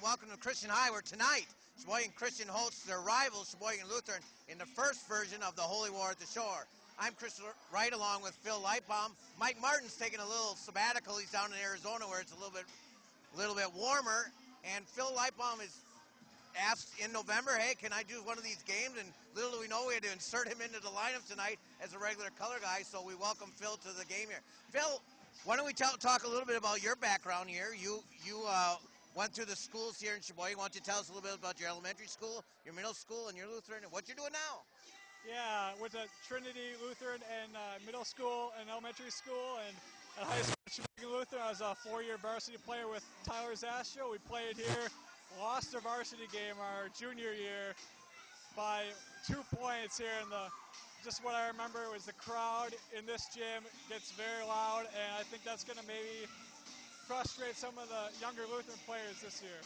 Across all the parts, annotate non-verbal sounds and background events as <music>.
and welcome to Christian High, where tonight Sheboygan Christian hosts their rival Sheboygan Lutheran in the first version of the Holy War at the Shore. I'm Chris Wright along with Phil Lightbaum. Mike Martin's taking a little sabbatical. He's down in Arizona where it's a little bit, little bit warmer. And Phil Lightbaum is asked in November, hey, can I do one of these games? And little do we know we had to insert him into the lineup tonight as a regular color guy. So we welcome Phil to the game here. Phil, why don't we talk a little bit about your background here? You you uh, went through the schools here in Sheboygan. Why don't you tell us a little bit about your elementary school, your middle school, and your Lutheran, and what you're doing now? Yeah, with the Trinity Lutheran and uh, middle school and elementary school, and at high school Sheboygan Lutheran, I was a four-year varsity player with Tyler Zastrow. We played here, lost our varsity game our junior year by two points here in the just what I remember was the crowd in this gym gets very loud, and I think that's going to maybe frustrate some of the younger Lutheran players this year.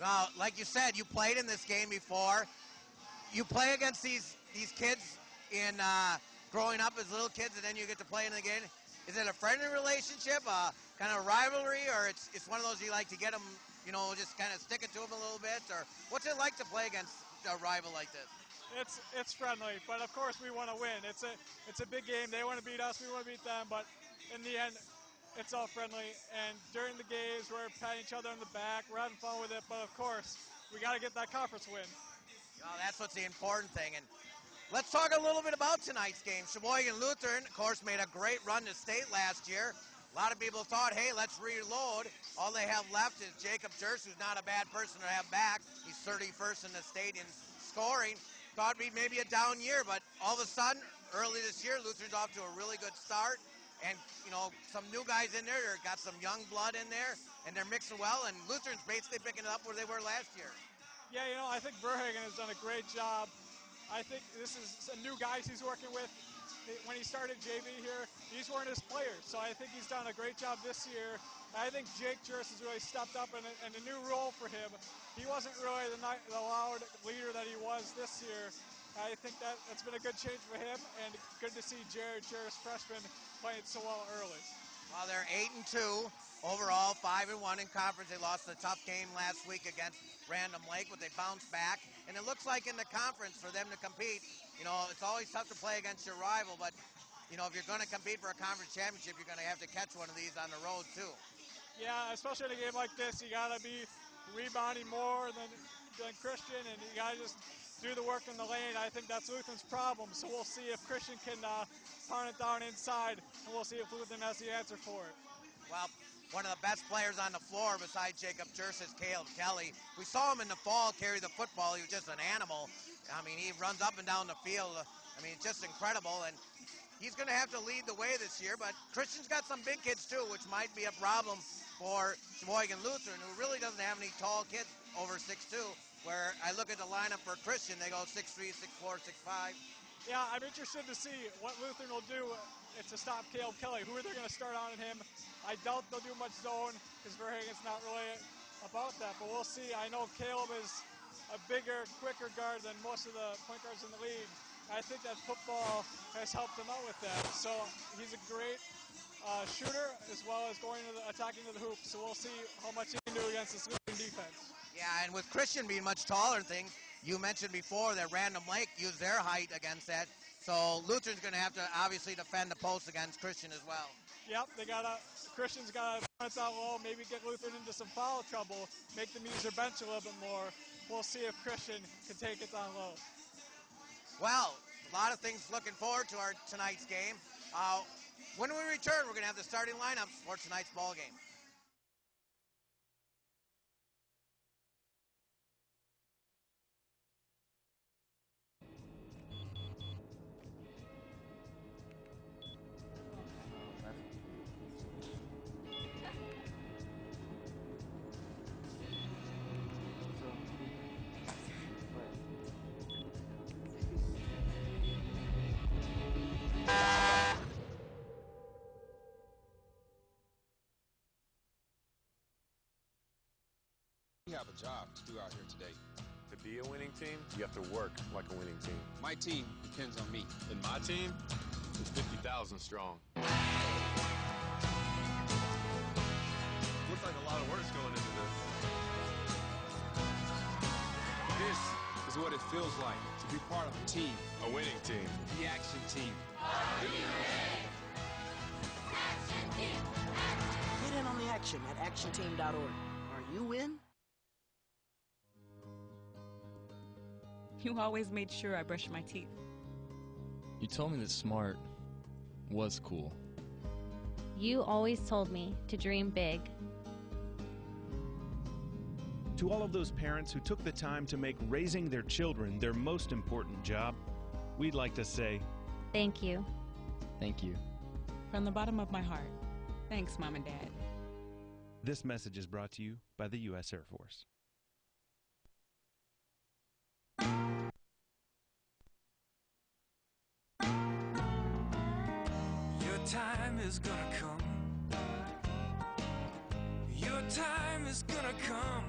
Well, like you said, you played in this game before. You play against these these kids in uh, growing up as little kids, and then you get to play in the game. Is it a friendly relationship, a kind of rivalry, or it's it's one of those you like to get them, you know, just kind of stick it to them a little bit, or what's it like to play against a rival like this? It's it's friendly, but of course we want to win. It's a it's a big game. They want to beat us, we want to beat them, but in the end, it's all friendly. And during the games, we're patting each other on the back. We're having fun with it, but of course, we got to get that conference win. That's what's the important thing. And let's talk a little bit about tonight's game. Sheboygan Lutheran, of course, made a great run to state last year. A lot of people thought, hey, let's reload. All they have left is Jacob Jers, who's not a bad person to have back. He's 31st in the state in scoring thought it'd be maybe a down year, but all of a sudden, early this year, Lutheran's off to a really good start. And, you know, some new guys in there, got some young blood in there, and they're mixing well, and Lutheran's basically picking it up where they were last year. Yeah, you know, I think Verhagen has done a great job. I think this is some new guys he's working with. When he started JV here, these weren't his players, so I think he's done a great job this year. I think Jake Juris has really stepped up in a, in a new role for him he wasn't really the, the loud leader that he was this year. I think that that's been a good change for him, and good to see Jared Jers freshman playing so well early. Well, they're eight and two overall, five and one in conference. They lost a tough game last week against Random Lake, but they bounced back. And it looks like in the conference for them to compete, you know, it's always tough to play against your rival, but you know, if you're going to compete for a conference championship, you're going to have to catch one of these on the road too. Yeah, especially in a game like this, you got to be rebounding more than, than Christian, and you got to just do the work in the lane. I think that's Lutheran's problem. So we'll see if Christian can uh, it down inside, and we'll see if Lutheran has the answer for it. Well, one of the best players on the floor besides Jacob Jers is Caleb Kelly. We saw him in the fall carry the football. He was just an animal. I mean, he runs up and down the field. I mean, it's just incredible. And he's going to have to lead the way this year. But Christian's got some big kids, too, which might be a problem for Sheboygan Lutheran, who really doesn't have any tall kids over 6'2", where I look at the lineup for Christian, they go 6'3", 6'4", 6'5". Yeah, I'm interested to see what Lutheran will do to stop Caleb Kelly. Who are they going to start on him? I doubt they'll do much zone because Verhagen's not really about that, but we'll see. I know Caleb is a bigger, quicker guard than most of the point guards in the league. I think that football has helped him out with that. So he's a great uh, shooter as well as going to the, attacking to the hoop. So we'll see how much he can do against this Lutheran defense. Yeah, and with Christian being much taller and things, you mentioned before that Random Lake used their height against that. So Lutheran's going to have to obviously defend the post against Christian as well. Yep, they got to. Christian's got to punt out low, maybe get Lutheran into some foul trouble, make them use their bench a little bit more. We'll see if Christian can take it down low. Well, a lot of things looking forward to our tonight's game. Uh, when we return, we're going to have the starting lineups for tonight's ball game. We have a job to do out here today. To be a winning team, you have to work like a winning team. My team depends on me. And my team is 50,000 strong. Looks like a lot of work's going into this. This is what it feels like to be part of a team, A winning team. the action team. Get in on the action at actionteam.org. Are you in? <laughs> You always made sure I brushed my teeth. You told me that smart was cool. You always told me to dream big. To all of those parents who took the time to make raising their children their most important job, we'd like to say, Thank you. Thank you. From the bottom of my heart. Thanks, Mom and Dad. this message is brought to you by the U.S. Air Force. Is gonna come. Your time is gonna come.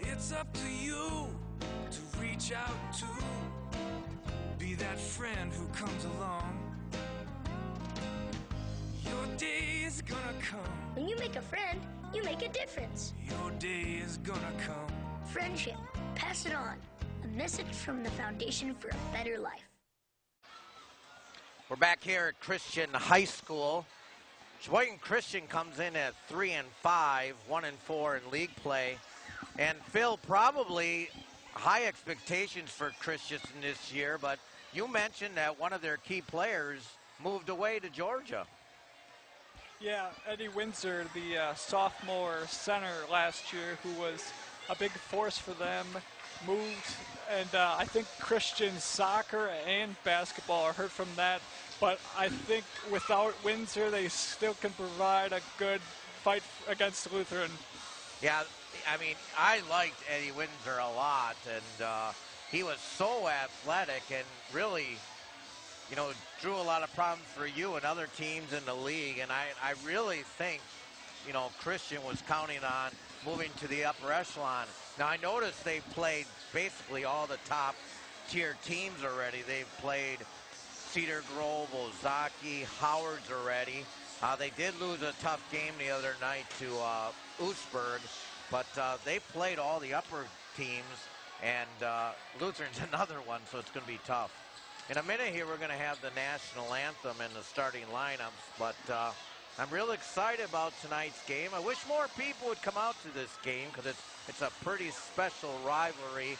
It's up to you to reach out to be that friend who comes along. Your day is gonna come. When you make a friend, you make a difference. Your day is gonna come. Friendship. Pass it on. A message from the Foundation for a Better Life. We're back here at Christian High School. Sheboygan Christian comes in at three and five, one and four in league play, and Phil probably high expectations for Christian this year. But you mentioned that one of their key players moved away to Georgia. Yeah, Eddie Windsor, the uh, sophomore center last year, who was a big force for them, moved, and uh, I think Christian soccer and basketball are hurt from that. But I think without Windsor, they still can provide a good fight against Lutheran. Yeah, I mean, I liked Eddie Windsor a lot, and uh, he was so athletic and really, you know, drew a lot of problems for you and other teams in the league. And I, I really think, you know, Christian was counting on moving to the upper echelon. Now, I noticed they've played basically all the top tier teams already. They've played Cedar Grove, Ozaukee, Howard's already. Uh, they did lose a tough game the other night to uh, but uh, they played all the upper teams, and uh, Lutheran's <laughs> another one, so it's going to be tough. In a minute here, we're going to have the national anthem and the starting lineups, but uh, I'm real excited about tonight's game. I wish more people would come out to this game because it's it's a pretty special rivalry,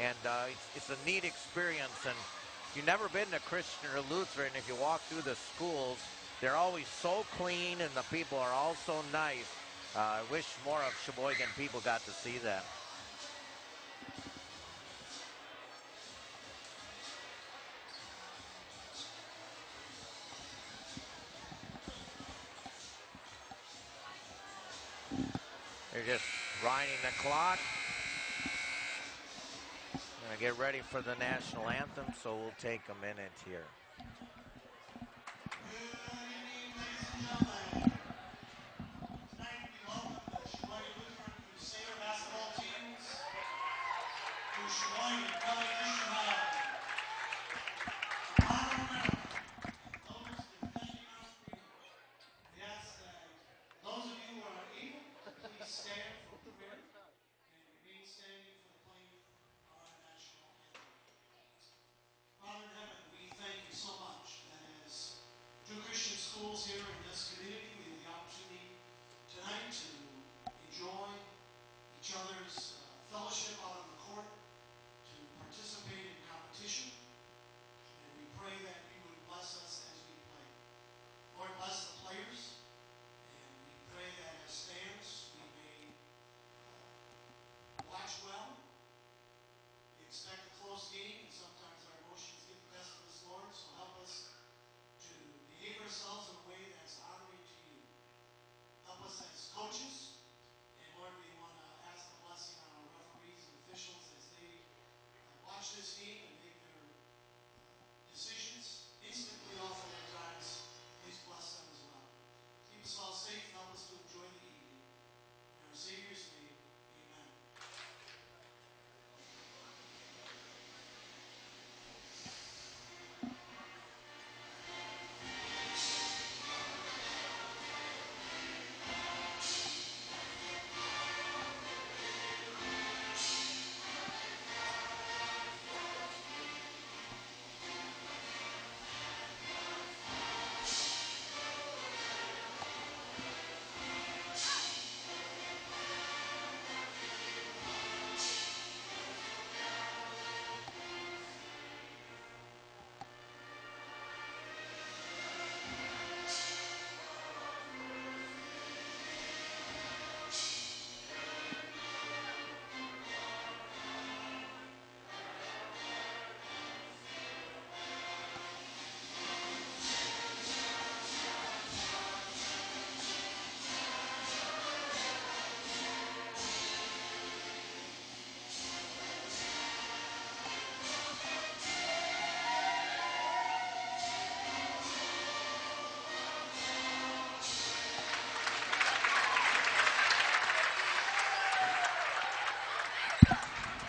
and uh, it's, it's a neat experience. And if you've never been to Christian or Lutheran, if you walk through the schools, they're always so clean, and the people are all so nice. Uh, I wish more of Sheboygan people got to see that. They're just grinding the clock. Gonna get ready for the national anthem, so we'll take a minute here.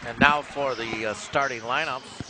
And now for the uh, starting lineups.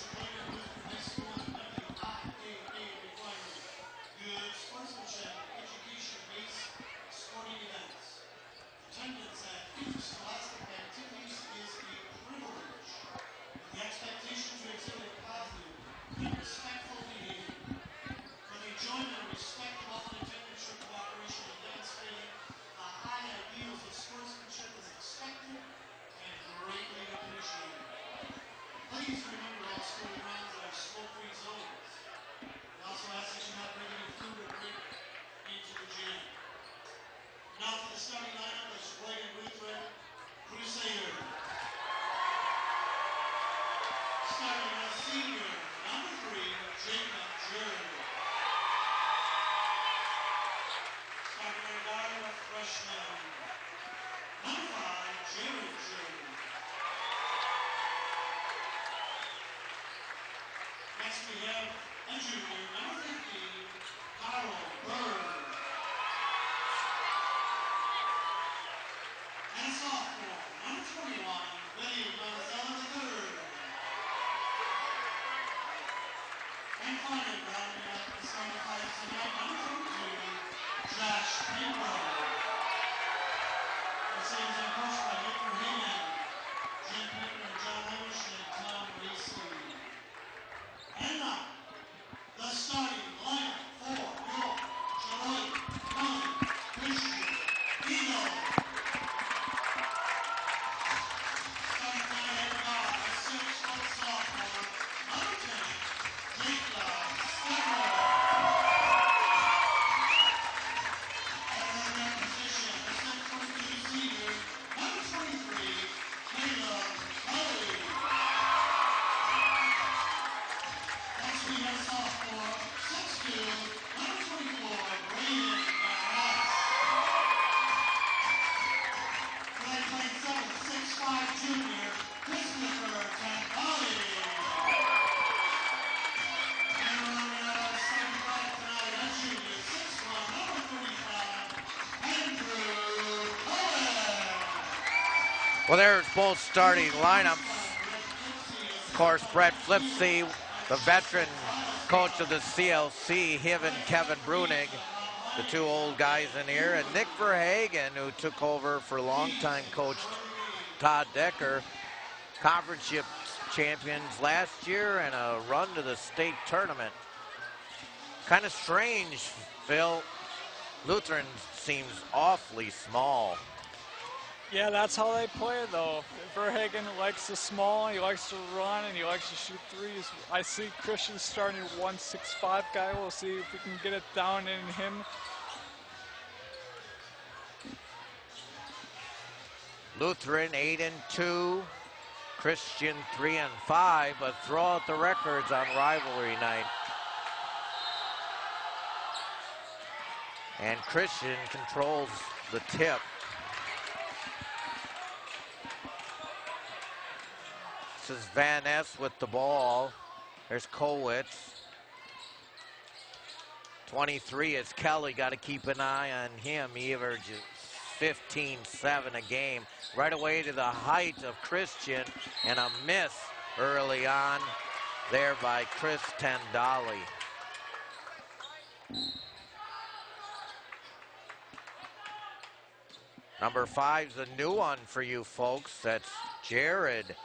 Well, there's both starting lineups. Of course, Brett Flipsy, the veteran coach of the CLC, him and Kevin Brunig, the two old guys in here, and Nick Verhagen, who took over for longtime coach Todd Decker, conference champions last year and a run to the state tournament. Kind of strange, Phil. Lutheran seems awfully small. Yeah, that's how they play, though. Verhagen likes the small, he likes to run, and he likes to shoot threes. I see Christian starting at 165 guy. We'll see if we can get it down in him. Lutheran 8 and 2, Christian 3 and 5, but throw out the records on rivalry night. And Christian controls the tip. Is Van Ness with the ball. There's Kowitz. 23 is Kelly. Got to keep an eye on him. He averages 15-7 a game. Right away to the height of Christian and a miss early on there by Chris Tendali. Number five's a new one for you folks. That's Jared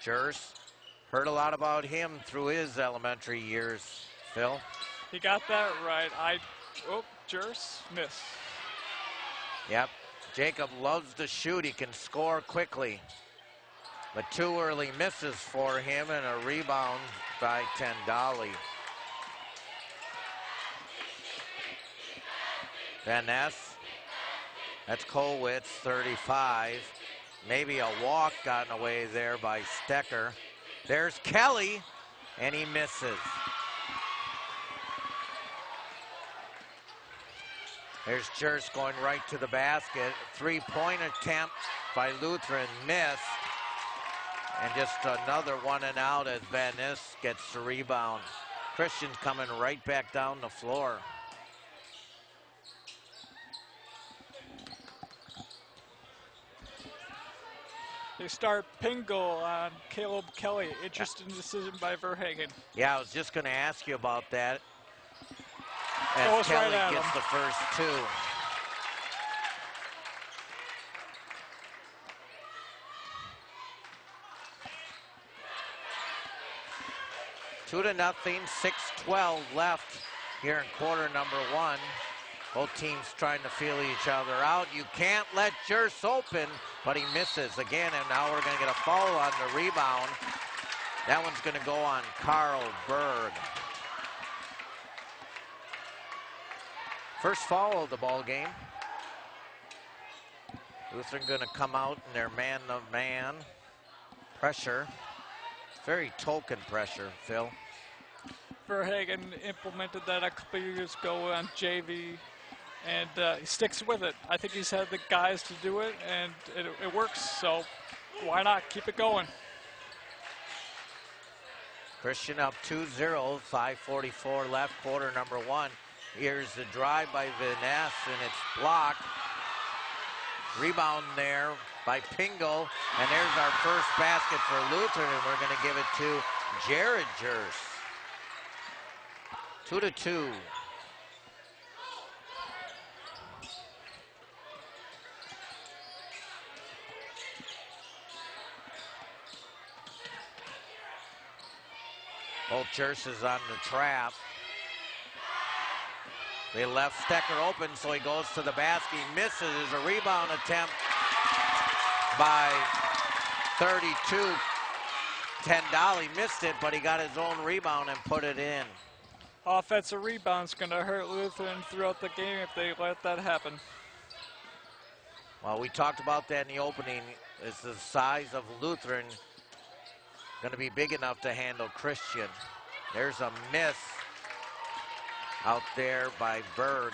Jers. Heard a lot about him through his elementary years, Phil. He got that right. I, oh, Jers, miss. Yep. Jacob loves to shoot. He can score quickly. But two early misses for him and a rebound by Tendali. Van Ness. That's Colwitz, 35. Maybe a walk gotten away there by Stecker. There's Kelly, and he misses. There's Jers going right to the basket. Three-point attempt by Lutheran missed. And just another one and out as Van Ness gets the rebound. Christian's coming right back down the floor. They start Pingle on Caleb Kelly. Interesting decision by Verhagen. Yeah, I was just going to ask you about that. As right Kelly at gets him. the first two. Two to nothing, 6-12 left here in quarter number one. Both teams trying to feel each other out. You can't let Jers open, but he misses again, and now we're going to get a foul on the rebound. That one's going to go on Carl Berg. First foul of the ball game. Lutheran going to come out in their man-to-man pressure. Very token pressure, Phil. Verhagen implemented that a couple years ago on JV, and uh, he sticks with it. I think he's had the guys to do it, and it, it works. So why not keep it going? Christian up 2-0, 5.44 left, quarter number one. Here's the drive by Van Ness, and it's blocked. Rebound there by Pingle, and there's our first basket for Lutheran, and we're going to give it to Jared Jers. Two to two. Both is on the trap. They left Stecker open, so he goes to the basket. He misses. There's a rebound attempt by 32. Tendali missed it, but he got his own rebound and put it in. Offensive rebound's going to hurt Lutheran throughout the game if they let that happen. Well, we talked about that in the opening. It's the size of Lutheran going to be big enough to handle Christian? There's a miss out there by Berg.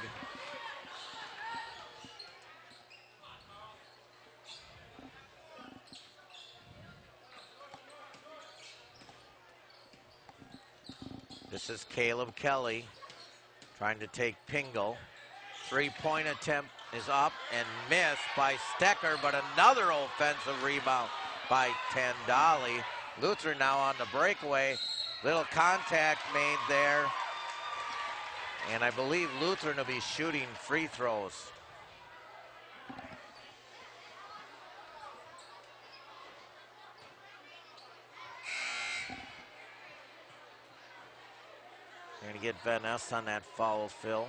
This is Caleb Kelly trying to take Pingle. Three-point attempt is up and missed by Stecker, but another offensive rebound by Tendali. Lutheran now on the breakaway. Little contact made there. And I believe Lutheran will be shooting free throws. They're Going to get Van on that foul, Phil.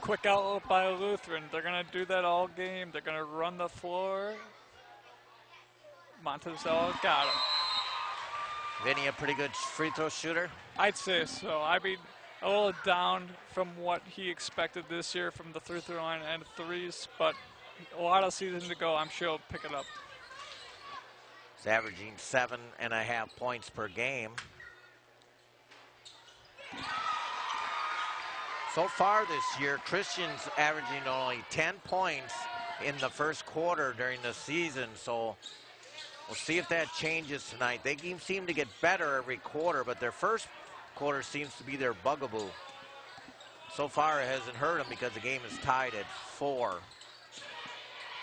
Quick outlet by Lutheran. They're going to do that all game. They're going to run the floor. Monticello got it. Vinny, a pretty good free throw shooter. I'd say so. I mean, a little down from what he expected this year from the three throw line and threes, but a lot of season to go. I'm sure he'll pick it up. He's averaging seven and a half points per game. So far this year, Christian's averaging only 10 points in the first quarter during the season. So we'll see if that changes tonight. They seem to get better every quarter, but their first quarter seems to be their bugaboo. So far, it hasn't hurt them because the game is tied at four.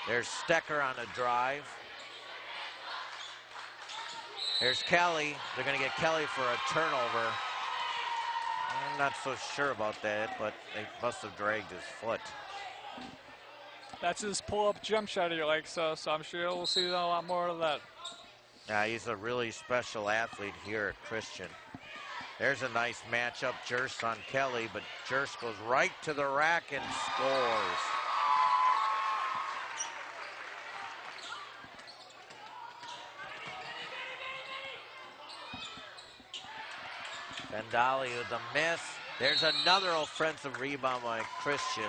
There's Stecker on a drive. There's Kelly. They're going to get Kelly for a turnover. I'm not so sure about that, but they must have dragged his foot. That's his pull-up jump shot he likes, so, so I'm sure we'll see a lot more of that. Yeah, he's a really special athlete here at Christian. There's a nice matchup, Jers on Kelly, but Jers goes right to the rack and scores. Vandali with a miss. There's another offensive rebound by Christian.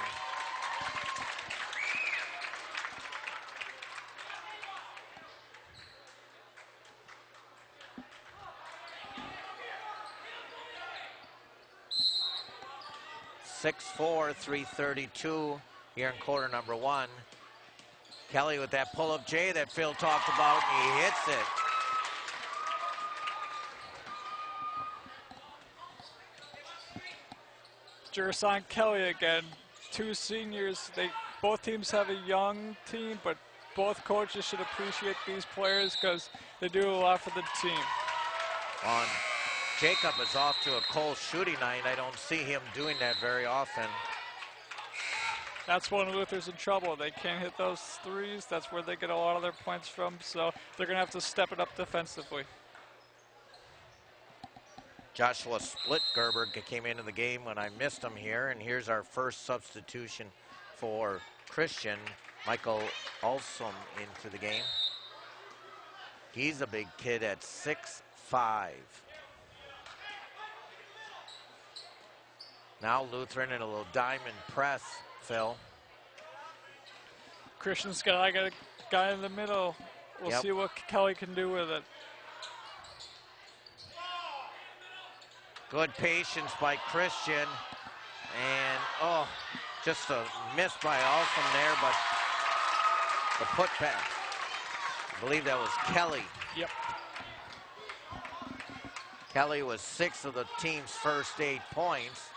Six four, three thirty-two here in quarter number one. Kelly with that pull-up J that Phil talked about, and he hits it. Jerson Kelly again. Two seniors. They both teams have a young team, but both coaches should appreciate these players because they do a lot for the team. On Jacob is off to a cold shooting night. I don't see him doing that very often. That's when Luther's in trouble. They can't hit those threes. That's where they get a lot of their points from. So they're going to have to step it up defensively. Joshua Split Splitgerber came into the game when I missed him here, and here's our first substitution for Christian. Michael Alsum into the game. He's a big kid at six five. Now Lutheran in a little diamond press, Phil. Christian's got like a guy in the middle. We'll Yep. see what Kelly can do with it. Good patience by Christian. And, oh, just a miss by Alsum there, but the putback. I believe that was Kelly. Yep. Kelly was six of the team's first eight points.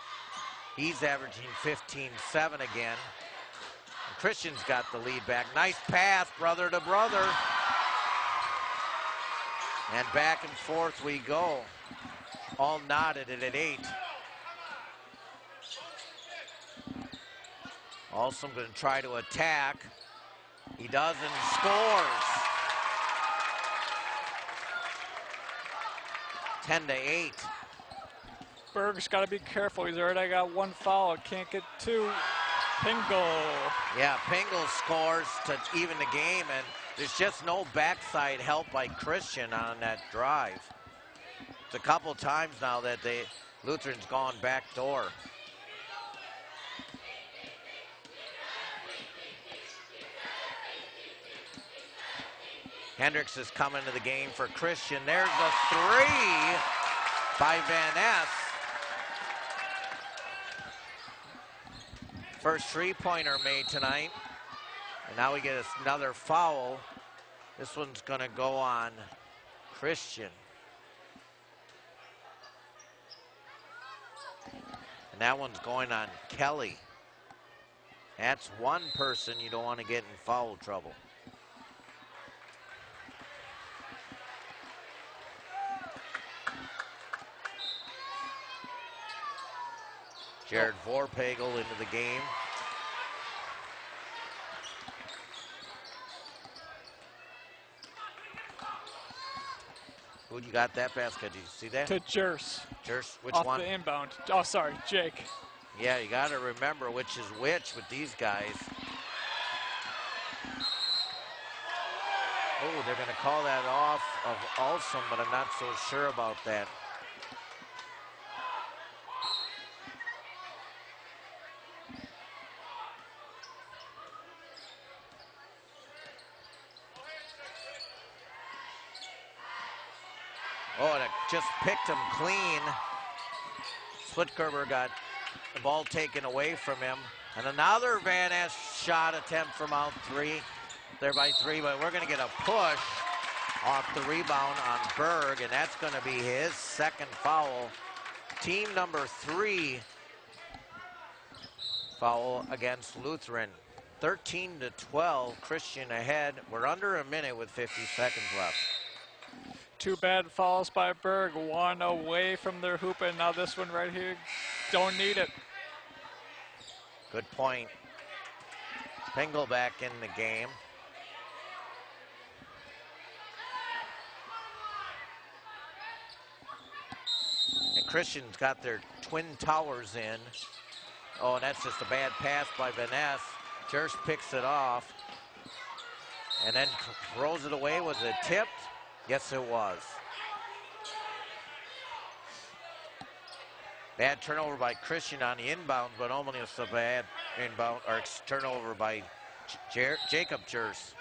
He's averaging 15-7 again. And Christian's got the lead back. Nice pass, brother to brother. And back and forth we go. All knotted at eight. Also going to try to attack. He does and scores. 10 to 8. Berg's got to be careful. He's already got one foul. Can't get two. Pingle. Yeah, Pingle scores to even the game, and there's just no backside help by Christian on that drive. It's a couple times now that they Lutheran's gone back door. Hendricks is coming to the game for Christian. There's a three by Van Ness. First three-pointer made tonight. And now we get another foul. This one's going to go on Christian. And that one's going on Kelly. That's one person you don't want to get in foul trouble. Jared Vorpagel into the game. Who you got that basket? Did you see that? To Jers. Jers, which Off one? the inbound. Oh, sorry, Jake. Yeah, you got to remember which is which with these guys. Oh, they're going to call that off of Alsum, but I'm not so sure about that. Oh, and it just picked him clean. Splitgerber got the ball taken away from him. And another Van Ness shot attempt from out three. There by three, but we're going to get a push off the rebound on Berg, and that's going to be his second foul. Team number three foul against Lutheran. 13 to 12, Christian ahead. We're under a minute with 50 seconds left. Two bad falls by Berg. One away from their hoop, and now this one right here. Don't need it. Good point. Pingle back in the game. And Christian's got their twin towers in. Oh, and that's just a bad pass by Van Ness. Jers picks it off. And then throws it away. Was it tipped? Yes, it was. Bad turnover by Christian on the inbound, but almost a bad inbound or turnover by Jacob Jers.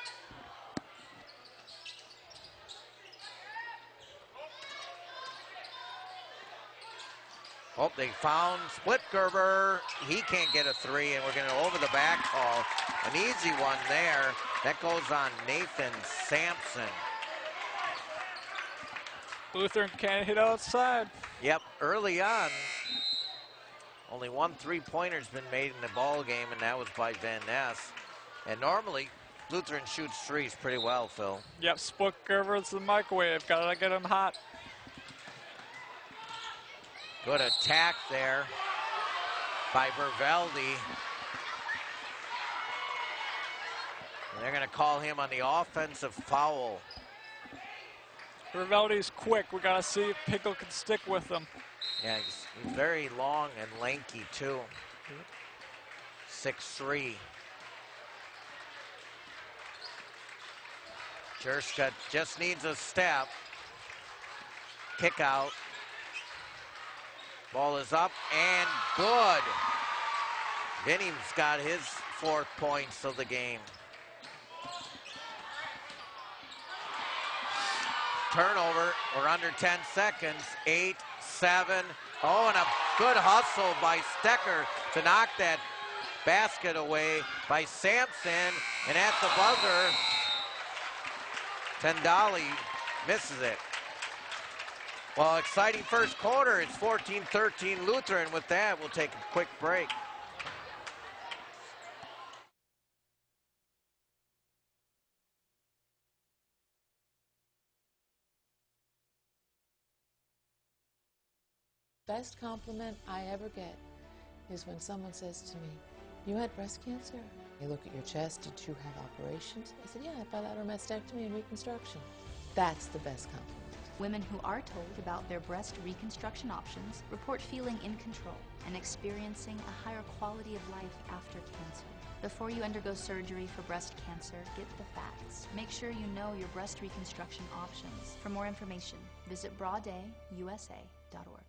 Oh, they found Splitgerber. He can't get a three, and we're going to over the back call. An easy one there. That goes on Nathan Sampson. Lutheran can't hit outside. Yep, early on, only one three-pointer's been made in the ball game, and that was by Van Ness. And normally, Lutheran shoots threes pretty well, Phil. Yep, Spook over to the microwave. Gotta get him hot. Good attack there by Verveldi. And they're going to call him on the offensive foul. Verveldi's quick. We gotta see if Pickle can stick with them. Yeah, he's, he's very long and lanky too. Six three. Jerska just needs a step. Kick out. Ball is up and good. Vinny's got his fourth points of the game. Turnover. We're under 10 seconds. Eight, seven. Oh, and a good hustle by Stecker to knock that basket away by Sampson. And at the buzzer, Tendali misses it. Well, exciting first quarter. It's 14-13 Lutheran. With that, we'll take a quick break. Best compliment I ever get is when someone says to me, You had breast cancer? They look at your chest, did you have operations? I said, Yeah, I bilateral mastectomy and reconstruction. That's the best compliment. Women who are told about their breast reconstruction options report feeling in control and experiencing a higher quality of life after cancer. Before you undergo surgery for breast cancer, get the facts. Make sure you know your breast reconstruction options. For more information, visit bradayusa.org.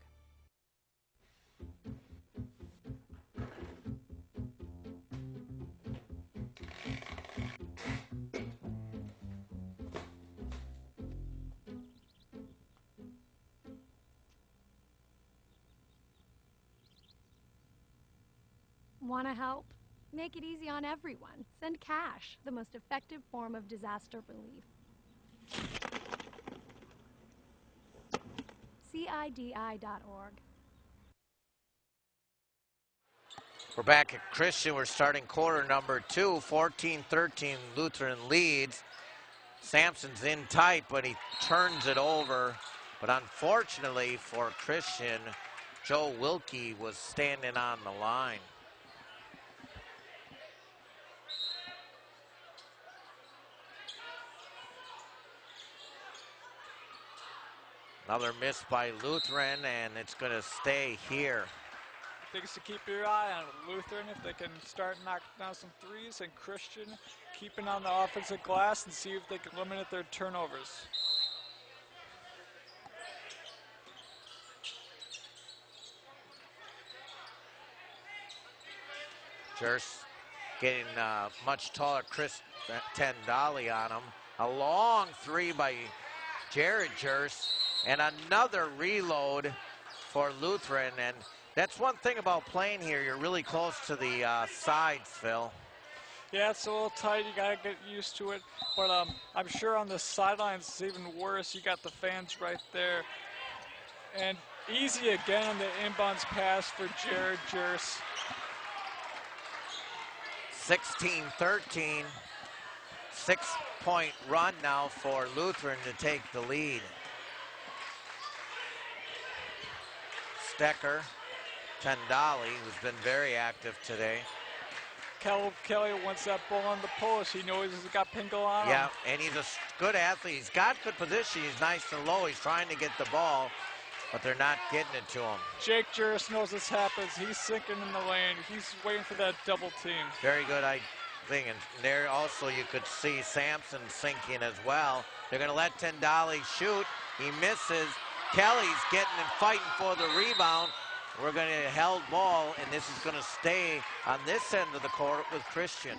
Want to help? Make it easy on everyone. Send cash, the most effective form of disaster relief. CIDI.org. We're back at Christian. We're starting quarter number two. 14-13 Lutheran leads. Sampson's in tight, but he turns it over. But unfortunately for Christian, Joe Wilkie was standing on the line. Another miss by Lutheran, and it's going to stay here. Things to keep your eye on Lutheran if they can start knocking down some threes, and Christian keeping on the offensive glass and see if they can limit their turnovers. Jers getting uh, much taller Chris Tendali on him. A long three by Jared Jers and another reload for Lutheran. And that's one thing about playing here. You're really close to the uh, sides, Phil. Yeah, it's a little tight. You got to get used to it. But um, I'm sure on the sidelines it's even worse. You got the fans right there. And easy again on the inbounds pass for Jared Jers. 16-13. Six-point run now for Lutheran to take the lead. Stecker, Tendali, who's been very active today. Kelly wants that ball on the post. He knows he's got Pingle on Yeah, him. and he's a good athlete. He's got good position. He's nice and low. He's trying to get the ball, but they're not getting it to him. Jake Jers knows this happens. He's sinking in the lane. He's waiting for that double team. Very good I thing. And there also you could see Sampson sinking as well. They're going to let Tendali shoot. He misses. Kelly's getting and fighting for the rebound. We're going to held ball, and this is going to stay on this end of the court with Christian.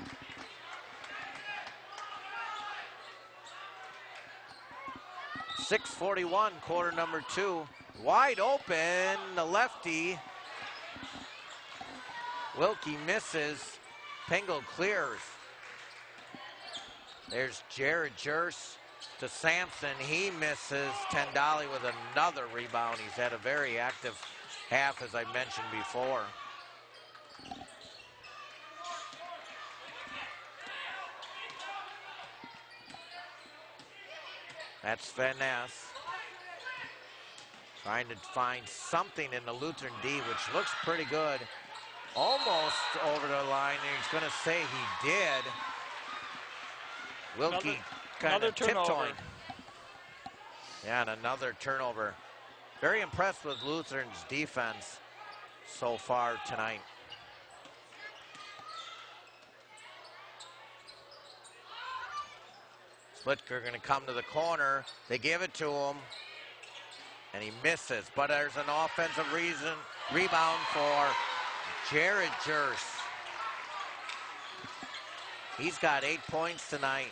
Six forty-one, quarter number two. Wide open, the lefty. Wilkie misses. Pingle clears. There's Jared Jers to Sampson. He misses. Tendali with another rebound. He's had a very active half, as I mentioned before. That's Van. Trying to find something in the Lutheran D, which looks pretty good. Almost over the line, he's going to say he did. Wilkie kind another of turnover. tiptoeing. Yeah, and another turnover. Very impressed with Lutheran's defense so far tonight. Splitker going to come to the corner. They give it to him, and he misses. But there's an offensive reason rebound for Jared Jers. He's got eight points tonight.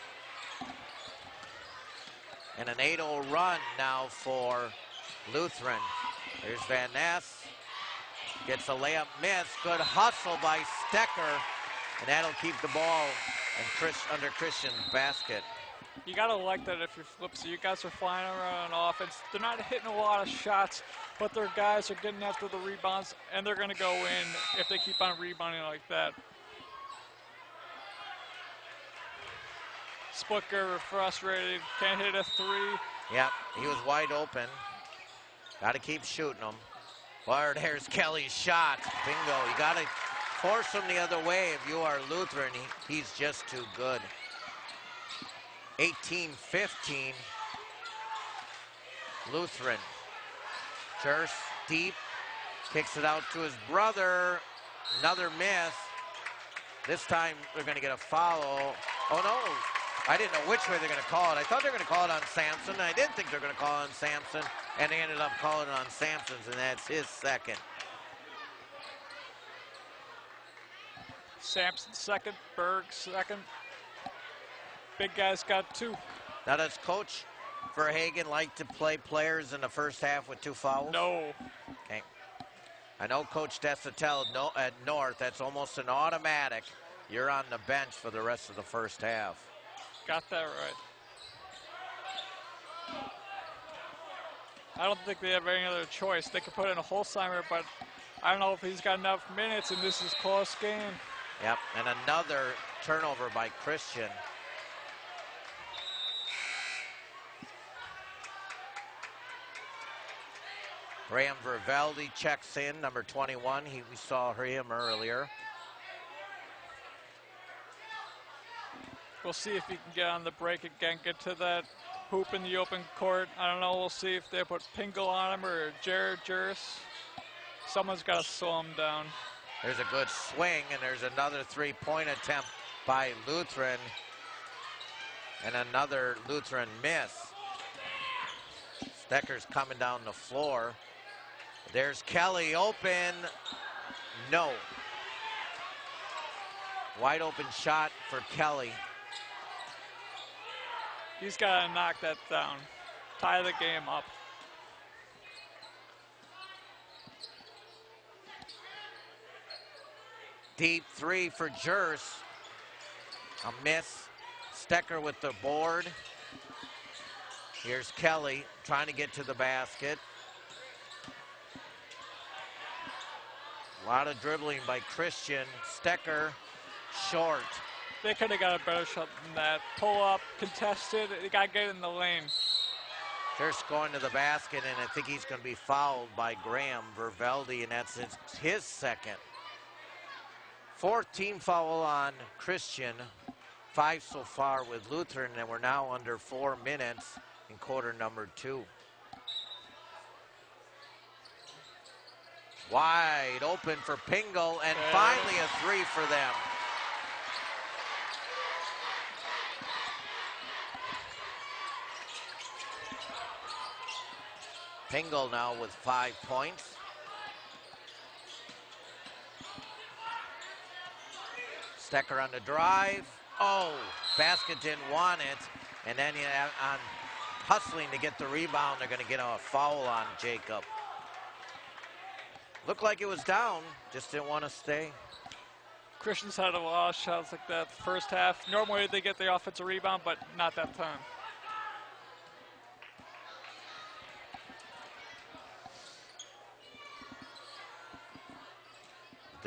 And an 8-0 run now for Lutheran. There's Van Ness. Gets a layup miss. Good hustle by Stecker. And that'll keep the ball Chris, under Christian's basket. You gotta like that if you flip. So You guys are flying around on offense. They're not hitting a lot of shots, but their guys are getting after the rebounds, and they're gonna go in if they keep on rebounding like that. Splicker frustrated, can't hit a three. Yep, he was wide open. Got to keep shooting him. Well, there's Kelly's shot. Bingo. You got to force him the other way if you are Lutheran. He, he's just too good. 18 15. Lutheran. Jers deep. Kicks it out to his brother. Another miss. This time they're going to get a foul. Oh no. I didn't know which way they're going to call it. I thought they were going to call it on Sampson. I didn't think they were going to call it on Sampson. And they ended up calling it on Sampson's, and that's his second. Sampson second, Berg second. Big guy's got two. Now, does Coach Verhagen like to play players in the first half with two fouls? No. Okay. I know Coach Desatel no, at North, that's almost an automatic. You're on the bench for the rest of the first half. Got that right. I don't think they have any other choice. They could put in a Holzheimer, but I don't know if he's got enough minutes, and this is close game. Yep, and another turnover by Christian. Graham Verveldi checks in, number 21. He, we saw him earlier. We'll see if he can get on the break again, get to that hoop in the open court. I don't know. We'll see if they put Pingle on him or Jared Jers. Someone's got to slow him down. There's a good swing, and there's another three-point attempt by Lutheran. And another Lutheran miss. Stecker's coming down the floor. There's Kelly open. No. Wide open shot for Kelly. He's got to knock that down, tie the game up. Deep three for Jers. A miss. Stecker with the board. Here's Kelly trying to get to the basket. A lot of dribbling by Christian. Stecker short. They could have got a better shot than that. Pull up, contested. They got to get in the lane. Just going to the basket, and I think he's going to be fouled by Graham Verveldi, and that's his, his second. 14 foul on Christian, five so far with Lutheran, and we're now under four minutes in quarter number two. Wide open for Pingle, and finally a three for them. Pingle now with five points. Stecker on the drive. Oh, basket didn't want it. And then on hustling to get the rebound, they're going to get a foul on Jacob. Looked like it was down, just didn't want to stay. Christians had a lot of shots like that the first half. Normally they get the offensive rebound, but not that time.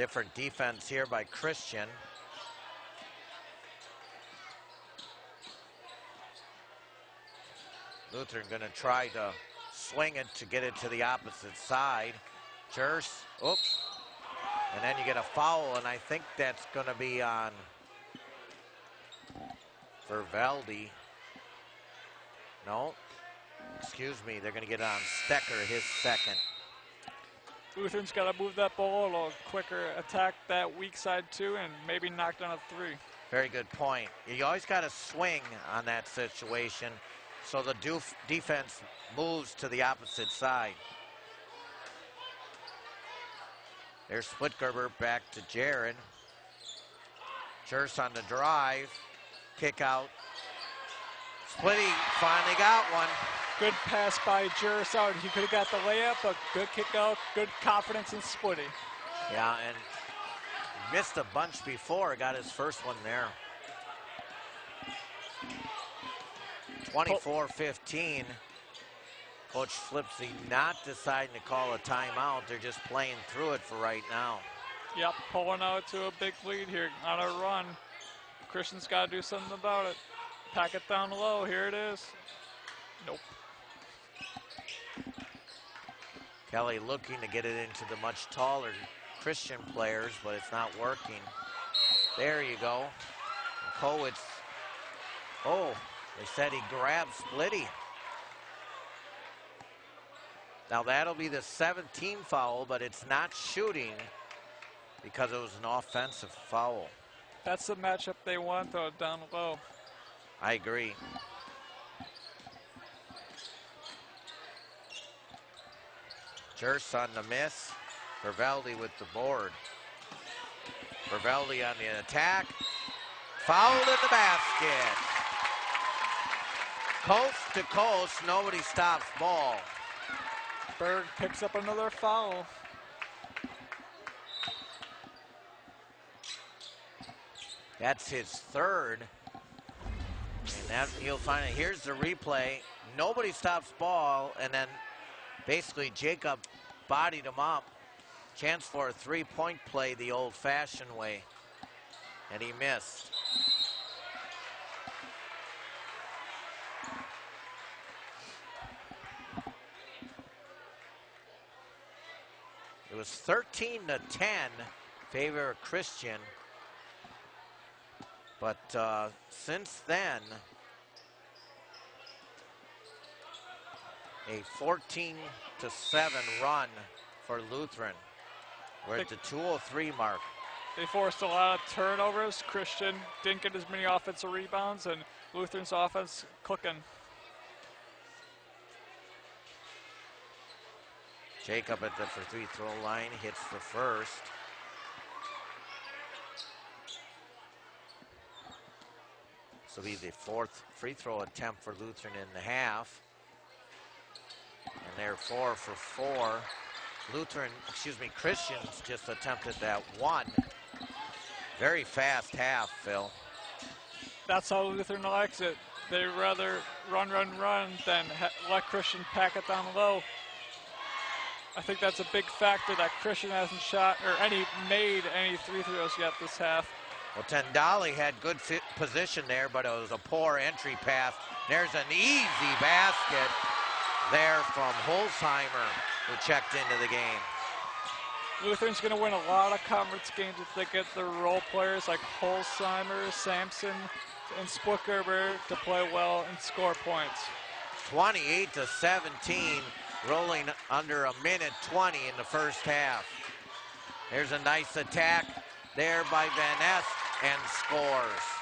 Different defense here by Christian. Lutheran going to try to swing it to get it to the opposite side. Jers, oops. And then you get a foul, and I think that's going to be on Verveldi. No, excuse me, they're going to get on Stecker, his second. Lutheran's got to move that ball a little quicker, attack that weak side too, and maybe knock down a three. Very good point. You always got to swing on that situation so the defense moves to the opposite side. There's Splitgerber back to Jaron. Jers on the drive. Kick out. Splitty finally got one. Good pass by Jers out. He could have got the layup, but good kick out, good confidence in Splitty. Yeah, and missed a bunch before. Got his first one there. 24-15. Coach Flipsy not deciding to call a timeout. They're just playing through it for right now. Yep, pulling out to a big lead here on a run. Christian's got to do something about it. Pack it down low. Here it is. Nope. Kelly looking to get it into the much taller Christian players, but it's not working. There you go. Kowitz. Oh, they said he grabbed Splitty. Now that'll be the 17th foul, but it's not shooting because it was an offensive foul. That's the matchup they want, though, down low. I agree. Jers on the miss. Verveldi with the board. Verveldi on the attack. Fouled in the basket. Coast to coast, nobody stops ball. Berg picks up another foul. That's his third. And that you'll find it. Here's the replay. Nobody stops ball, and then basically Jacob bodied him up. Chance for a three-point play the old-fashioned way. And he missed. It was 13 to 10 favor Christian. But uh, since then, a 14 to 7 run for Lutheran. We're at the 203 mark. They forced a lot of turnovers. Christian didn't get as many offensive rebounds, and Lutheran's offense cooking. Jacob at the free throw line hits the first. This will be the fourth free throw attempt for Lutheran in the half. And they're four for four. Lutheran, excuse me, Christians just attempted that one. Very fast half, Phil. That's how Lutheran likes it. They rather run, run, run than let Christian pack it down low. I think that's a big factor that Christian hasn't shot or any made any three throws yet this half. Well, Tendali had good position there, but it was a poor entry pass. There's an easy basket there from Holzheimer, who checked into the game. Lutheran's going to win a lot of conference games if they get their role players like Holzheimer, Sampson, and Splitgerber to play well and score points. 28 to 17, rolling under a minute 20 in the first half. There's a nice attack there by Van Ness and scores.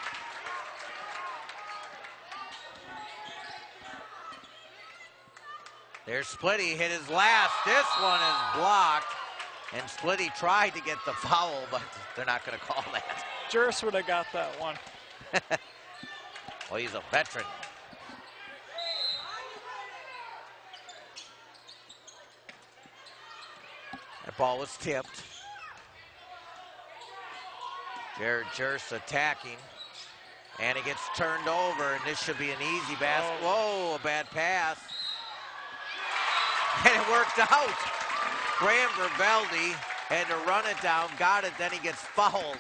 There's Splitty hit his last. This one is blocked. And Splitty tried to get the foul, but they're not going to call that. Jers would have got that one. <laughs> well, he's a veteran. That ball was tipped. Jared Jers attacking. And it gets turned over, and this should be an easy basket. Oh. Whoa, a bad pass. And it worked out. Graham Verveldi had to run it down, got it, then he gets fouled.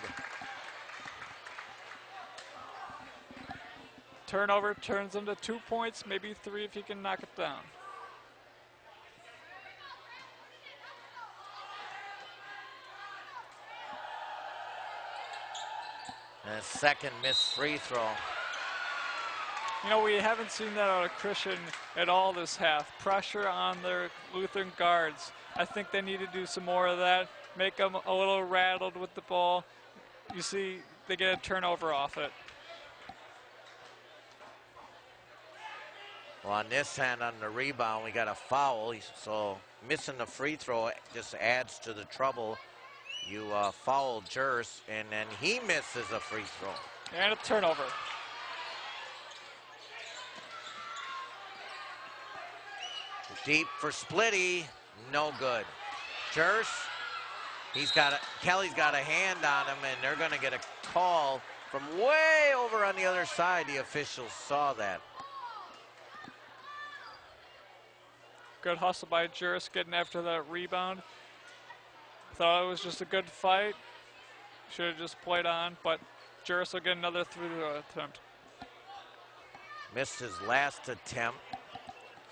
Turnover turns into two points, maybe three if he can knock it down. And a second missed free throw. You know, we haven't seen that out of Christian at all this half. Pressure on their Lutheran guards. I think they need to do some more of that, make them a little rattled with the ball. You see, they get a turnover off it. Well, on this hand, on the rebound, we got a foul. So missing the free throw just adds to the trouble. You uh, foul Jers, and then he misses a free throw. And a turnover. Deep for Splitty, no good. Jers, he's got a, Kelly's got a hand on him, and they're going to get a call from way over on the other side. The officials saw that. Good hustle by Jers getting after that rebound. Thought it was just a good fight. Should have just played on, but Jers will get another through uh, attempt. Missed his last attempt.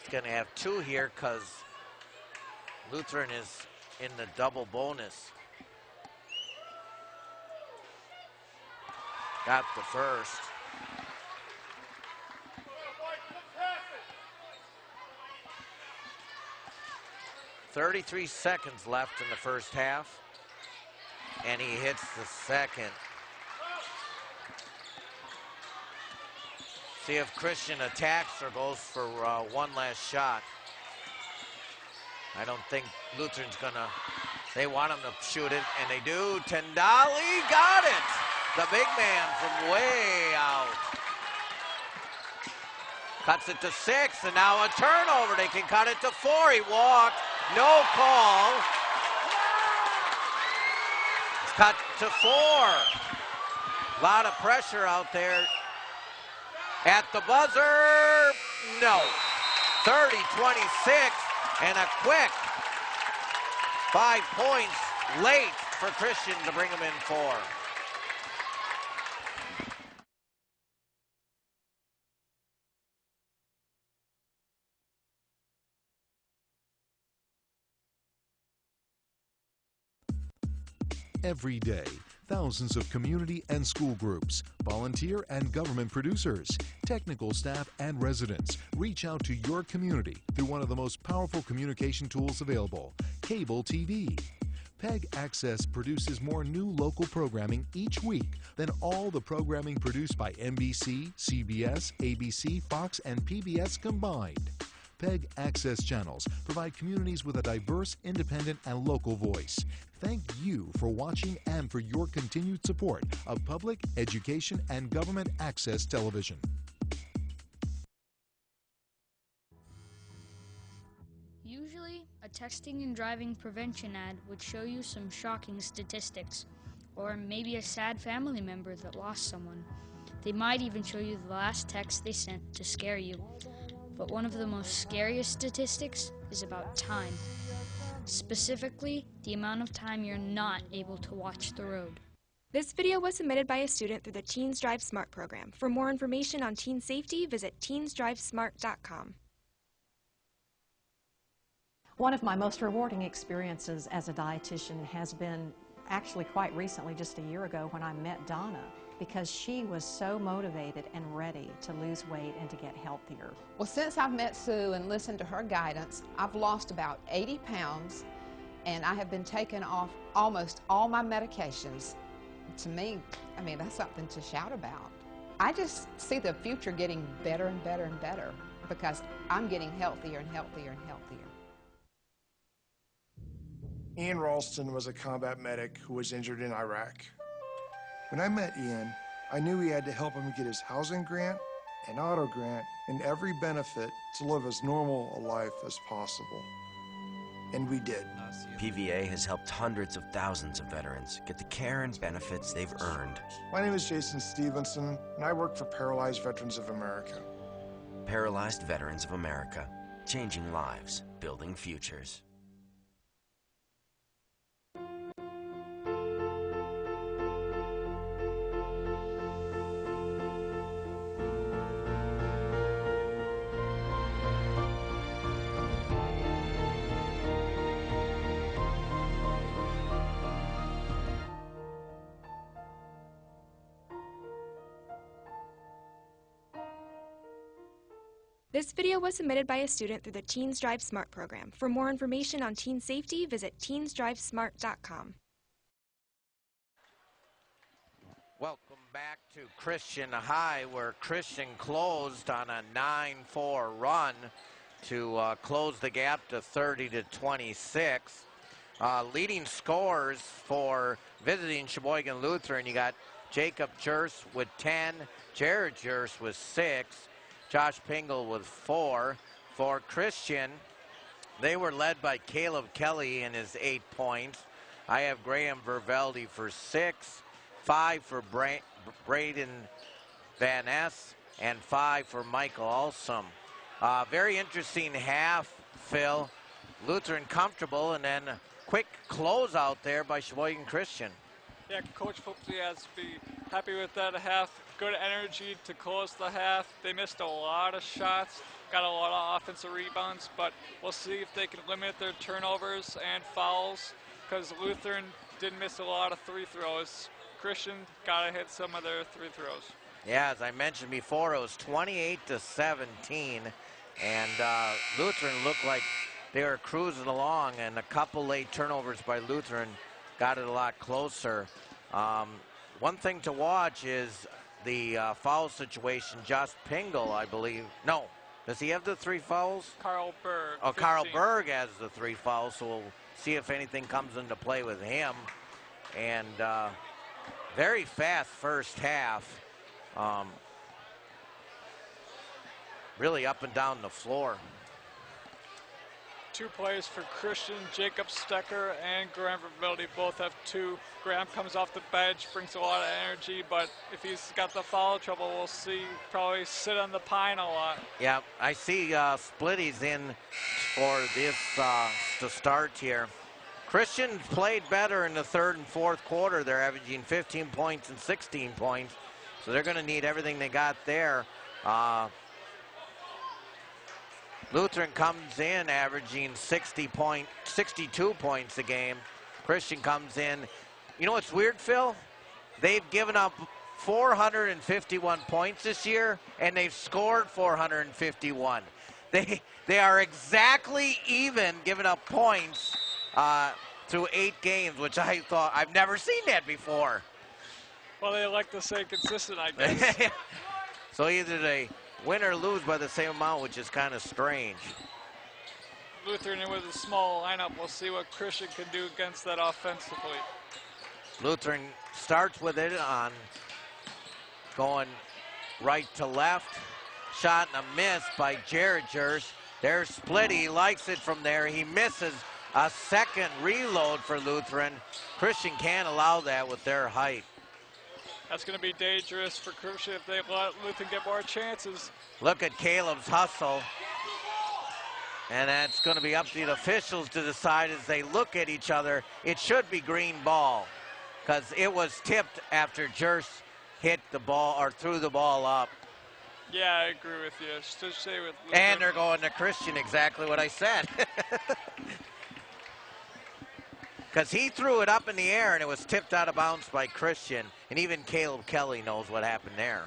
Going to have two here because Lutheran is in the double bonus. Got the first. Thirty-three seconds left in the first half, and he hits the second. See if Christian attacks or goes for uh, one last shot. I don't think Lutheran's gonna, they want him to shoot it, and they do. Tendali got it! The big man from way out. Cuts it to six, and now a turnover. They can cut it to four. He walked, no call. It's cut to four. A lot of pressure out there. At the buzzer, no. 30 26, and a quick five points late for Christian to bring him in four. Every day, thousands of community and school groups, volunteer and government producers, technical staff, and residents reach out to your community through one of the most powerful communication tools available cable TV. PEG Access produces more new local programming each week than all the programming produced by NBC, CBS, ABC, Fox, and PBS combined. PEG Access channels provide communities with a diverse, independent, and local voice. Thank you for watching and for your continued support of public, education, and government access television. Usually, a texting and driving prevention ad would show you some shocking statistics, or maybe a sad family member that lost someone. They might even show you the last text they sent to scare you. But one of the most scariest statistics is about time. Specifically, the amount of time you're not able to watch the road. This video was submitted by a student through the Teens Drive Smart program. For more information on teen safety, visit teensdrivesmart.com. One of my most rewarding experiences as a dietitian has been actually quite recently, just a year ago, when I met Donna because she was so motivated and ready to lose weight and to get healthier. Well, since I've met Sue and listened to her guidance, I've lost about 80 pounds and I have been taken off almost all my medications. To me, I mean, that's something to shout about. I just see the future getting better and better and better because I'm getting healthier and healthier and healthier. Ian Ralston was a combat medic who was injured in Iraq. When I met Ian, I knew he had to help him get his housing grant, an auto grant, and every benefit to live as normal a life as possible. And we did. PVA has helped hundreds of thousands of veterans get the care and benefits they've earned. My name is Jason Stevenson, and I work for Paralyzed Veterans of America. Paralyzed Veterans of America, changing lives, building futures. This video was submitted by a student through the Teens Drive Smart program. For more information on teen safety, visit teensdrivesmart.com. Welcome back to Christian High, where Christian closed on a 9-4 run to uh, close the gap to 30 to 26. Uh, leading scores for visiting Sheboygan Lutheran, you got Jacob Jers with 10, Jared Jers with 6, Josh Pingle with 4. For Christian, they were led by Caleb Kelly in his 8 points. I have Graham Verveldi for 6, 5 for Bra- Braden Van Ness, and 5 for Michael Alsum. Uh, very interesting half, Phil. Lutheran comfortable, and then quick closeout there by Sheboygan Christian. Yeah, Coach Fulpsy has to be happy with that half. Good energy to close the half. They missed a lot of shots, got a lot of offensive rebounds, but we'll see if they can limit their turnovers and fouls because Lutheran didn't miss a lot of three throws. Christian got to hit some of their three throws. Yeah, as I mentioned before, it was 28 to 17, and uh, Lutheran looked like they were cruising along, and a couple late turnovers by Lutheran got it a lot closer. Um, one thing to watch is the uh, foul situation. Josh Pingle, I believe. No, does he have the three fouls? Carl Berg. Oh, Carl Berg has the three fouls, so we'll see if anything comes into play with him. And uh, very fast first half. Um, really up and down the floor. Two plays for Christian, Jacob Stecker and Graham Verveldi both have two. Graham comes off the bench, brings a lot of energy, but if he's got the foul trouble, we'll see probably sit on the pine a lot. Yeah, I see uh, Splitty's in for this uh, to start here. Christian played better in the third and fourth quarter. They're averaging 15 points and 16 points, so they're going to need everything they got there. Uh, Lutheran comes in averaging 60 point, 62 points a game. Christian comes in. You know what's weird, Phil? They've given up 451 points this year, and they've scored 451. <laughs> They they are exactly even giving up points uh, through eight games, which I thought I've never seen that before. Well, they like to stay consistent, I guess. <laughs> so either they win or lose by the same amount, which is kind of strange. Lutheran with a small lineup. We'll see what Christian can do against that offensively. Lutheran starts with it on going right to left. Shot and a miss by Jared Jers. There's split. He likes it from there. He misses a second reload for Lutheran. Christian can't allow that with their height. That's going to be dangerous for Christian if they let Lutheran get more chances. Look at Caleb's hustle. And that's going to be up to the officials to decide as they look at each other. It should be green ball because it was tipped after Jers hit the ball or threw the ball up. Yeah, I agree with you. Still say with. And they're going to Christian, exactly what I said. <laughs> Because he threw it up in the air and it was tipped out of bounds by Christian. And even Caleb Kelly knows what happened there.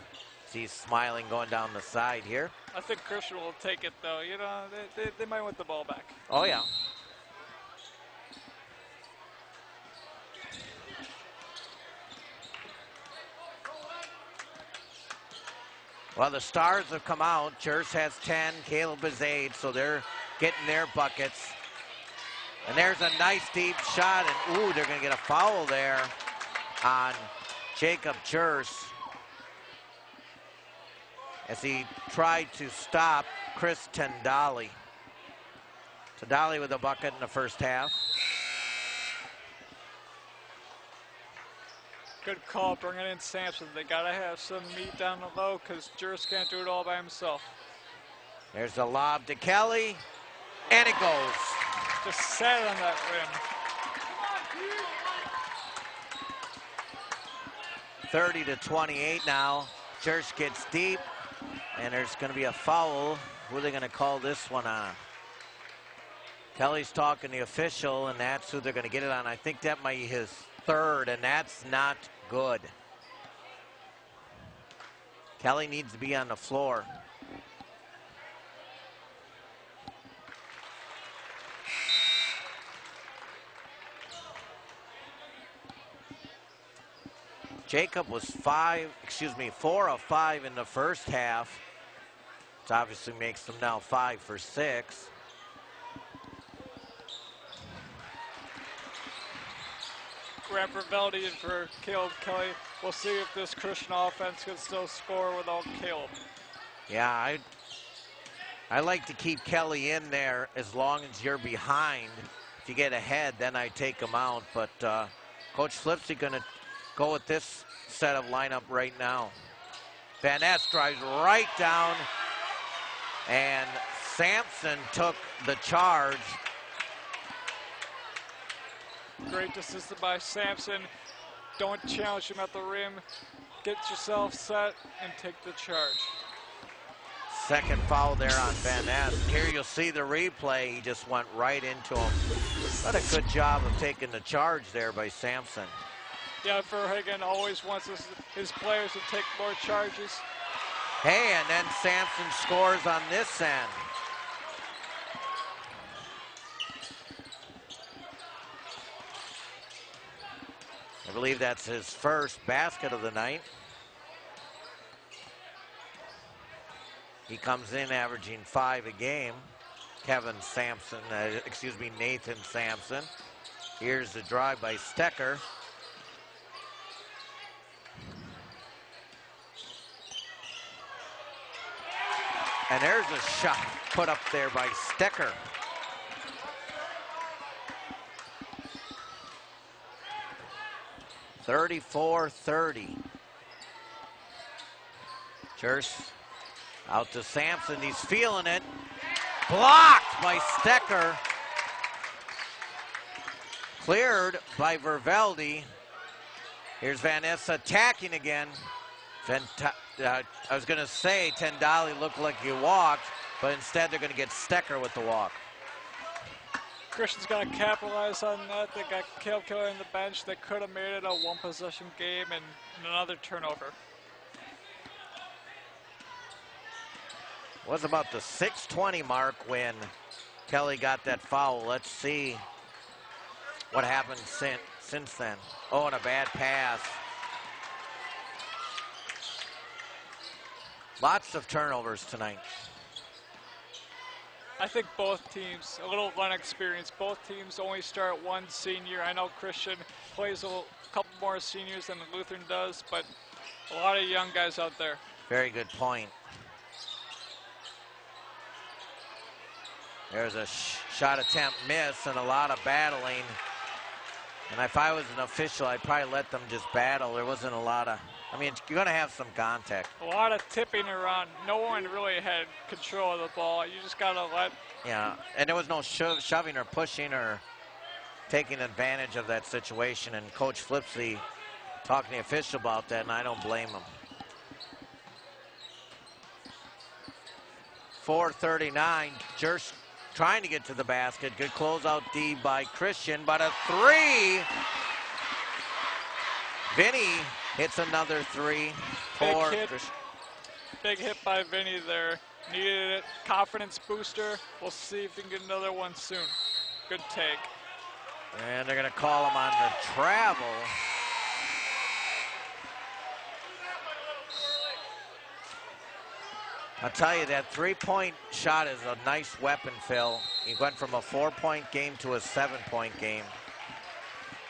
He's smiling going down the side here. I think Christian will take it, though. You know, they, they, they might want the ball back. Oh, yeah. Well, the Stars have come out. Jers has 10, Caleb is 8, so they're getting their buckets. And there's a nice deep shot, and ooh, they're going to get a foul there on Jacob Jers as he tried to stop Chris Tendali. Tendali with a bucket in the first half. Good call bringing in Sampson. They got to have some meat down the low because Jers can't do it all by himself. There's a lob to Kelly, and it goes. Just sat on that rim. 30 to 28 now. Jers gets deep, and there's going to be a foul. Who are they going to call this one on? Kelly's talking the official, and that's who they're going to get it on. I think that might be his third, and that's not good. Kelly needs to be on the floor. Jacob was five, excuse me, four of five in the first half. It obviously makes them now five for six. Grant Verveldi in for Caleb Kelly. We'll see if this Christian offense can still score without Caleb. Yeah, I I like to keep Kelly in there as long as you're behind. If you get ahead, then I take him out. But uh, Coach Flipsy going to go with this set of lineup right now. Van Ness drives right down, and Sampson took the charge. Great assisted by Sampson. Don't challenge him at the rim. Get yourself set and take the charge. Second foul there on Van Ness. Here you'll see the replay. He just went right into him. What a good job of taking the charge there by Sampson. Yeah, Verhagen always wants his, his players to take more charges. Hey, and then Sampson scores on this end. I believe that's his first basket of the night. He comes in averaging five a game. Kevin Sampson, uh, excuse me, Nathan Sampson. Here's the drive by Stecker. And there's a shot put up there by Stecker. Thirty-four thirty. Jers out to Sampson. He's feeling it. Blocked by Stecker. Cleared by Verveldi. Here's Van Ness attacking again. Venta uh, I was going to say Tendali looked like he walked, but instead they're going to get Stecker with the walk. Christian's going to capitalize on that. They got Caleb Keller in the bench. They could have made it a one possession game and another turnover. was about the 620 mark when Kelly got that foul. Let's see what happened since, since then. Oh, and a bad pass. Lots of turnovers tonight. I think both teams, a little inexperienced, both teams only start one senior. I know Christian plays a couple more seniors than Lutheran does, but a lot of young guys out there. Very good point. There's a sh shot attempt miss and a lot of battling. And if I was an official, I'd probably let them just battle. There wasn't a lot of I mean, you're going to have some contact. A lot of tipping around. No one really had control of the ball. You just got to let. Yeah, and there was no sho shoving or pushing or taking advantage of that situation. And Coach Flipsy talking to the official about that, and I don't blame him. 439, Jers trying to get to the basket. Good closeout D by Christian, but a three. Vinny hits another three. Big hit, big hit by Vinny there. Needed it. Confidence booster. We'll see if he can get another one soon. Good take. And they're going to call him on the travel. I'll tell you, that three-point shot is a nice weapon, Phil. He went from a four-point game to a seven-point game.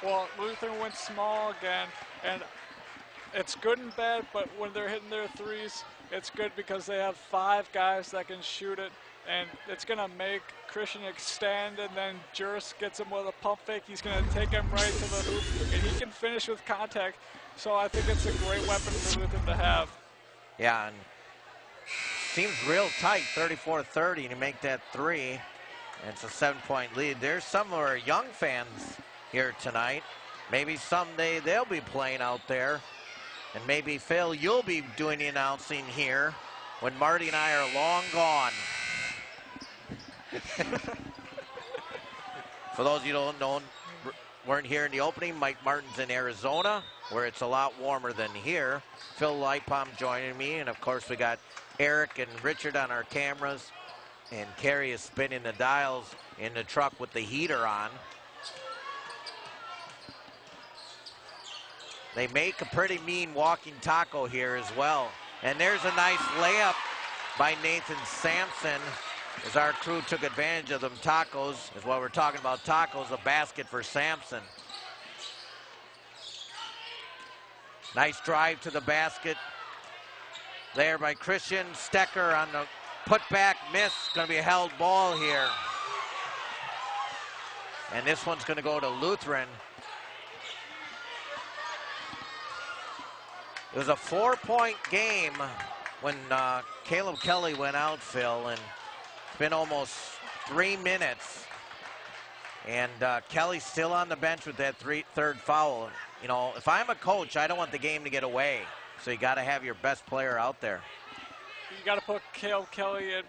Well, Luther went small again, and it's good and bad, but when they're hitting their threes, it's good because they have five guys that can shoot it, and it's going to make Christian extend, and then Jers gets him with a pump fake. He's going to take him right to the hoop, and he can finish with contact. So I think it's a great weapon for Luther to have. Yeah, and seems real tight, 34-30, and you make that three. And it's a seven-point lead. There's some of our young fans here tonight. Maybe someday they'll be playing out there. And maybe, Phil, you'll be doing the announcing here when Marty and I are long gone. <laughs> For those of you who don't know, weren't here in the opening, Mike Martin's in Arizona, where it's a lot warmer than here. Phil Lightpalm joining me, and of course we got Eric and Richard on our cameras, and Carrie is spinning the dials in the truck with the heater on. They make a pretty mean walking taco here as well. And there's a nice layup by Nathan Sampson as our crew took advantage of them tacos. Is what we're talking about tacos, a basket for Sampson. Nice drive to the basket there by Christian Stecker on the putback miss. Going to be a held ball here. And this one's going to go to Lutheran. It was a four-point game when uh, Caleb Kelly went out, Phil, and it's been almost three minutes. And uh, Kelly's still on the bench with that three, third foul. You know, if I'm a coach, I don't want the game to get away. So you got to have your best player out there. You got to put Caleb Kelly in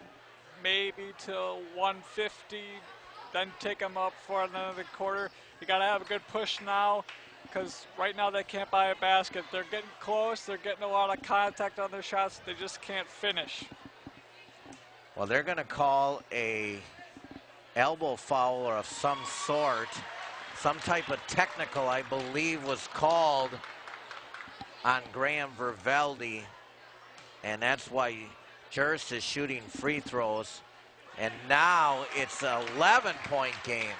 maybe till 150, then take him up for another quarter. You got to have a good push now because right now they can't buy a basket. They're getting close. They're getting a lot of contact on their shots. They just can't finish. Well, they're going to call a elbow foul or of some sort. Some type of technical, I believe, was called on Graham Verveldi. And that's why Jers is shooting free throws. And now it's an 11 point game.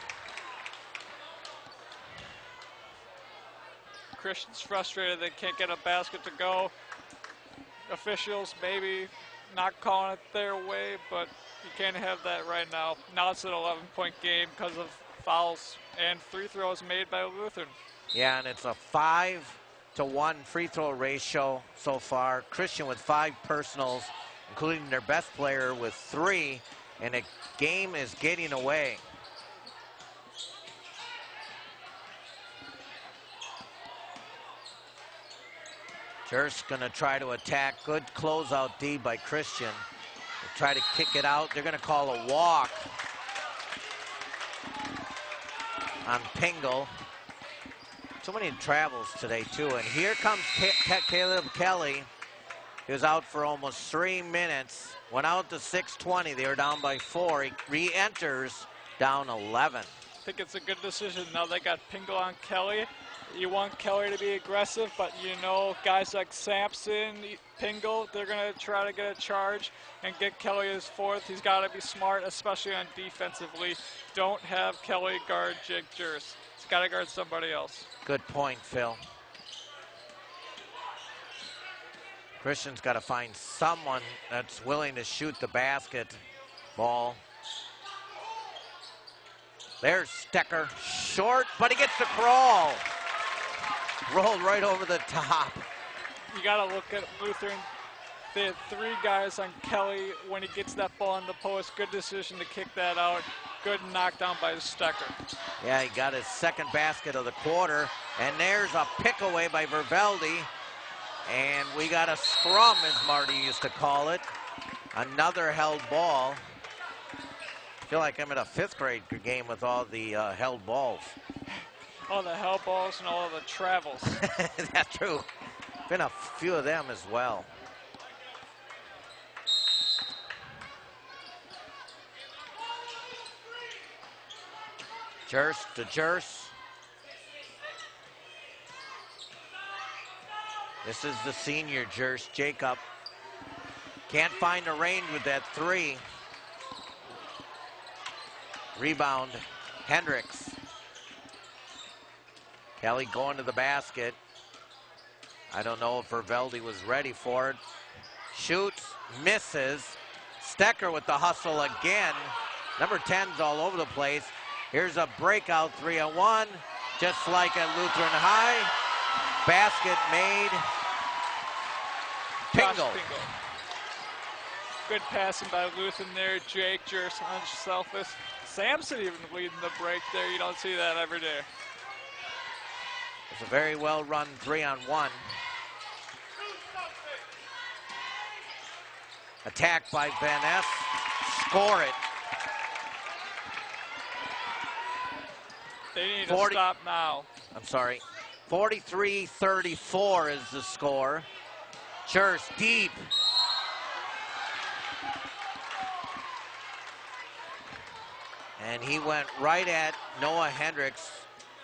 Christian's frustrated they can't get a basket to go. Officials maybe not calling it their way, but you can't have that right now. Now it's an 11 point game because of fouls and free throws made by Lutheran. Yeah, and it's a five to one free throw ratio so far. Christian with five personals, including their best player with three, and the game is getting away. Jer's going to try to attack. Good closeout D by Christian. They try to kick it out. They're going to call a walk on Pingle. So many travels today, too. And here comes Caleb Kelly. He was out for almost three minutes. Went out to 620. They were down by four. He re-enters down 11. I think it's a good decision. Now they got Pingle on Kelly. You want Kelly to be aggressive, but you know guys like Sampson, Pingle, they're going to try to get a charge and get Kelly his fourth. He's got to be smart, especially on defensively. Don't have Kelly guard Jake. He's got to guard somebody else. Good point, Phil. Christian's got to find someone that's willing to shoot the basket ball. There's Stecker, short, but he gets the crawl. Rolled right over the top. You got to look at Lutheran. They had three guys on Kelly when he gets that ball in the post. Good decision to kick that out. Good knockdown by Stecker. Yeah, he got his second basket of the quarter. And there's a pick away by Verveldi. And we got a scrum, as Marty used to call it. Another held ball. I feel like I'm in a fifth grade game with all the uh, held balls. All the held balls and all the travels. <laughs> That's true. Been a few of them as well. Jers to Jers. This is the senior Jers, Jacob. Can't find the range with that three. Rebound, Hendricks. Kelly going to the basket. I don't know if Verveldi was ready for it. Shoots, misses. Stecker with the hustle again. Number 10's all over the place. Here's a breakout three on one, just like at Lutheran High. Basket made. Pingle. Pingle. Good passing by Lutheran there. Jake Jerson unselfish. Sampson even leading the break there. You don't see that every day. It's a very well run three on one. Attack by Van Ness. Score it. They need 40, to stop now. I'm sorry. 43-34 is the score. Church deep. And he went right at Noah Hendricks,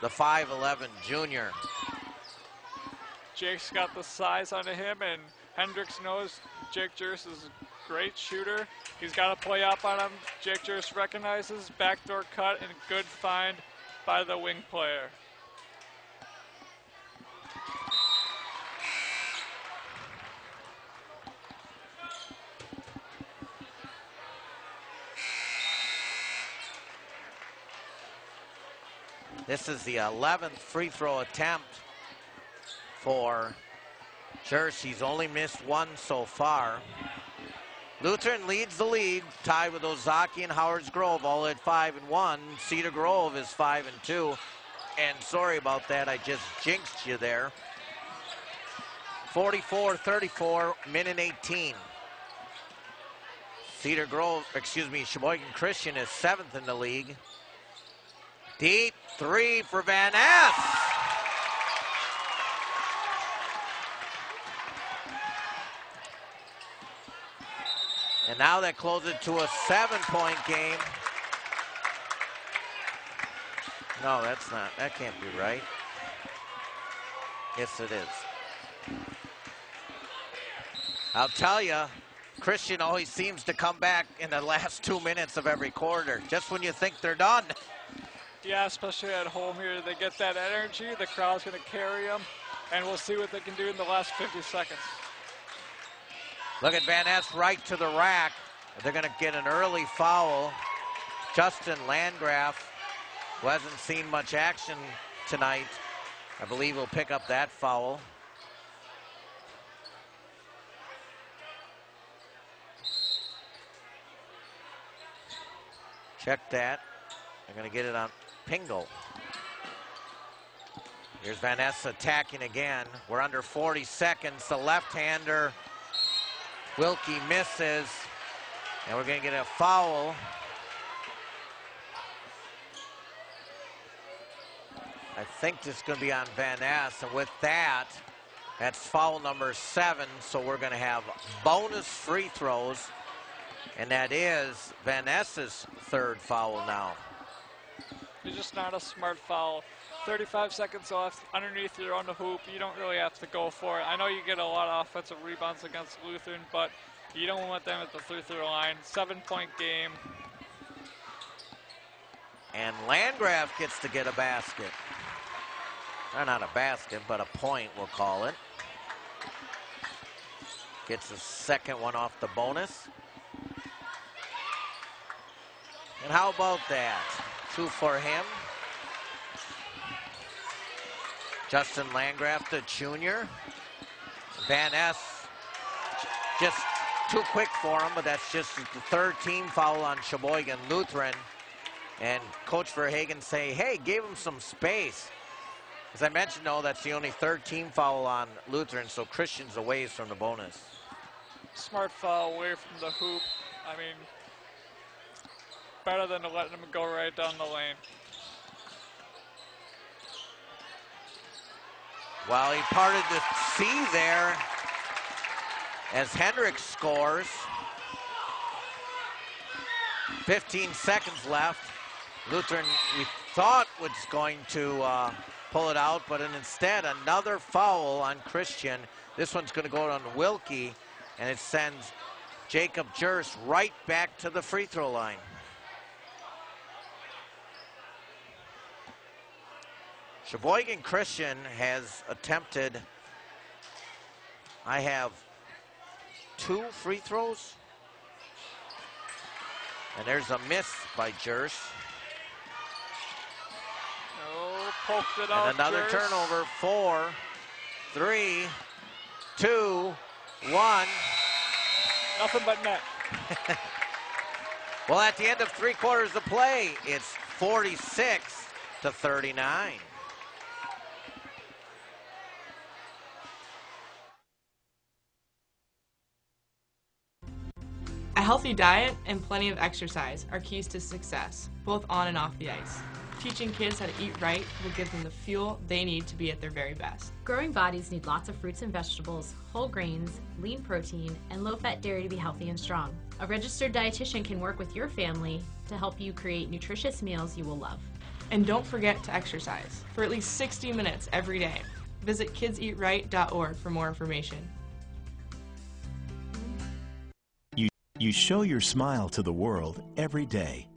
the 5'11 junior. Jake's got the size on him, and Hendricks knows Jake Jers is a great shooter. He's got to play up on him. Jake Jers recognizes backdoor cut and good find by the wing player. This is the 11th free throw attempt for Jers. He's only missed one so far. Lutheran leads the league, tied with Ozaukee and Howards Grove, all at five and one. Cedar Grove is five and two. And sorry about that, I just jinxed you there. 44-34, minute 18. Cedar Grove, excuse me, Sheboygan Christian is seventh in the league. Deep three for Van Ness. And now that closes it to a seven-point game. No, that's not. That can't be right. Yes, it is. I'll tell you, Christian always seems to come back in the last two minutes of every quarter, just when you think they're done. Yeah, especially at home here. They get that energy. The crowd's going to carry them, and we'll see what they can do in the last 50 seconds. Look at Van Ness right to the rack. They're going to get an early foul. Justin Landgraf, who hasn't seen much action tonight, I believe will pick up that foul. Check that. They're going to get it on Pingle. Here's Van Ness attacking again. We're under 40 seconds. The left-hander, Wilkie misses. And we're going to get a foul. I think this is going to be on Van Ness. And with that, that's foul number seven. So we're going to have bonus free throws. And that is Van Ness's third foul now. It's just not a smart foul. 35 seconds left underneath your own hoop. You don't really have to go for it. I know you get a lot of offensive rebounds against Lutheran, but you don't want them at the free throw line. Seven point game. And Landgraf gets to get a basket. Or not a basket, but a point, we'll call it. Gets the second one off the bonus. And how about that? Two for him. Justin Landgraf, the junior. Van Ness, just too quick for him, but that's just the third team foul on Sheboygan Lutheran. And Coach Verhagen say, hey, give him some space. As I mentioned, though, that's the only third team foul on Lutheran, so Christian's away from the bonus. Smart foul away from the hoop. I mean, better than letting him go right down the lane. Well, he parted the sea there as Hendricks scores. 15 seconds left. Lutheran, we thought was going to uh, pull it out, but instead another foul on Christian. This one's going to go on Wilkie, and it sends Jacob Jers right back to the free throw line. Sheboygan Christian has attempted, I have two free throws. And there's a miss by Jers. Oh, poked it out. And another turnover. Four, three, two, one. Nothing but net. <laughs> well, at the end of three quarters of play, it's 46 to 39. Healthy diet and plenty of exercise are keys to success, both on and off the ice. Teaching kids how to eat right will give them the fuel they need to be at their very best. Growing bodies need lots of fruits and vegetables, whole grains, lean protein, and low fat dairy to be healthy and strong. A registered dietitian can work with your family to help you create nutritious meals you will love. And don't forget to exercise for at least 60 minutes every day. Visit kidseatright.org for more information. You, show your smile to the world every day.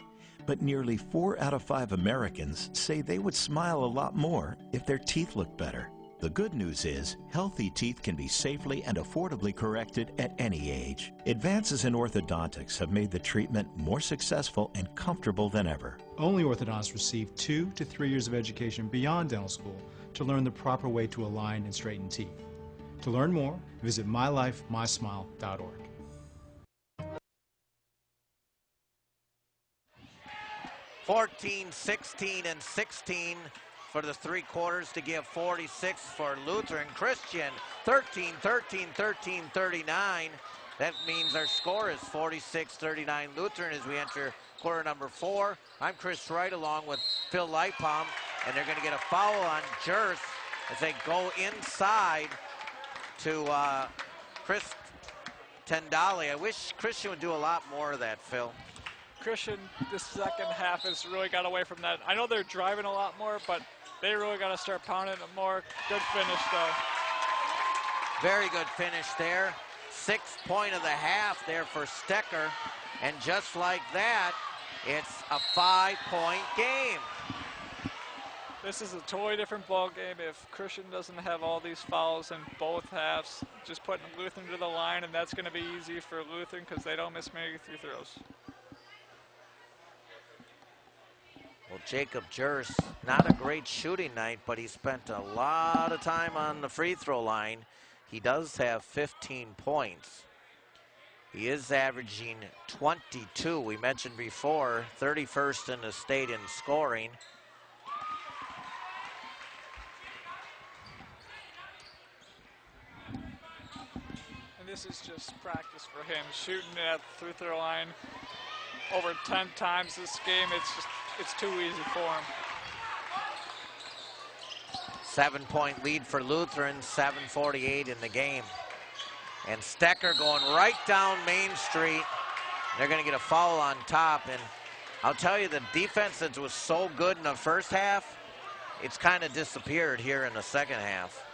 But nearly four out of five Americans say they would smile a lot more if their teeth looked better. The good news is, healthy teeth can be safely and affordably corrected at any age. Advances in orthodontics have made the treatment more successful and comfortable than ever. Only orthodontists receive two to three years of education beyond dental school to learn the proper way to align and straighten teeth. To learn more, visit mylifemysmile.org. 14, 16, and 16 for the three quarters to give 46 for Lutheran Christian. 13, 13, 13, 39. That means our score is 46 39 Lutheran as we enter quarter number four. I'm Chris Wright along with Phil Lightbaum, and they're going to get a foul on Jers as they go inside to uh, Chris Tendali. I wish Christian would do a lot more of that, Phil. Christian, this second half has really got away from that. I know they're driving a lot more, but they really got to start pounding it more. Good finish, though. Very good finish there. Sixth point of the half there for Stecker. And just like that, it's a five-point game. This is a totally different ball game if Christian doesn't have all these fouls in both halves. Just putting Lutheran to the line, and that's going to be easy for Lutheran because they don't miss many free throws. Well, Jacob Jers, not a great shooting night, but he spent a lot of time on the free throw line. He does have 15 points. He is averaging 22. We mentioned before, 31st in the state in scoring. And this is just practice for him, shooting at the free throw line over 10 times this game. It's just, it's too easy for him. Seven point lead for Lutheran, 7.48 in the game. And Stecker going right down Main Street. They're going to get a foul on top. And I'll tell you, the defense that was so good in the first half, it's kind of disappeared here in the second half.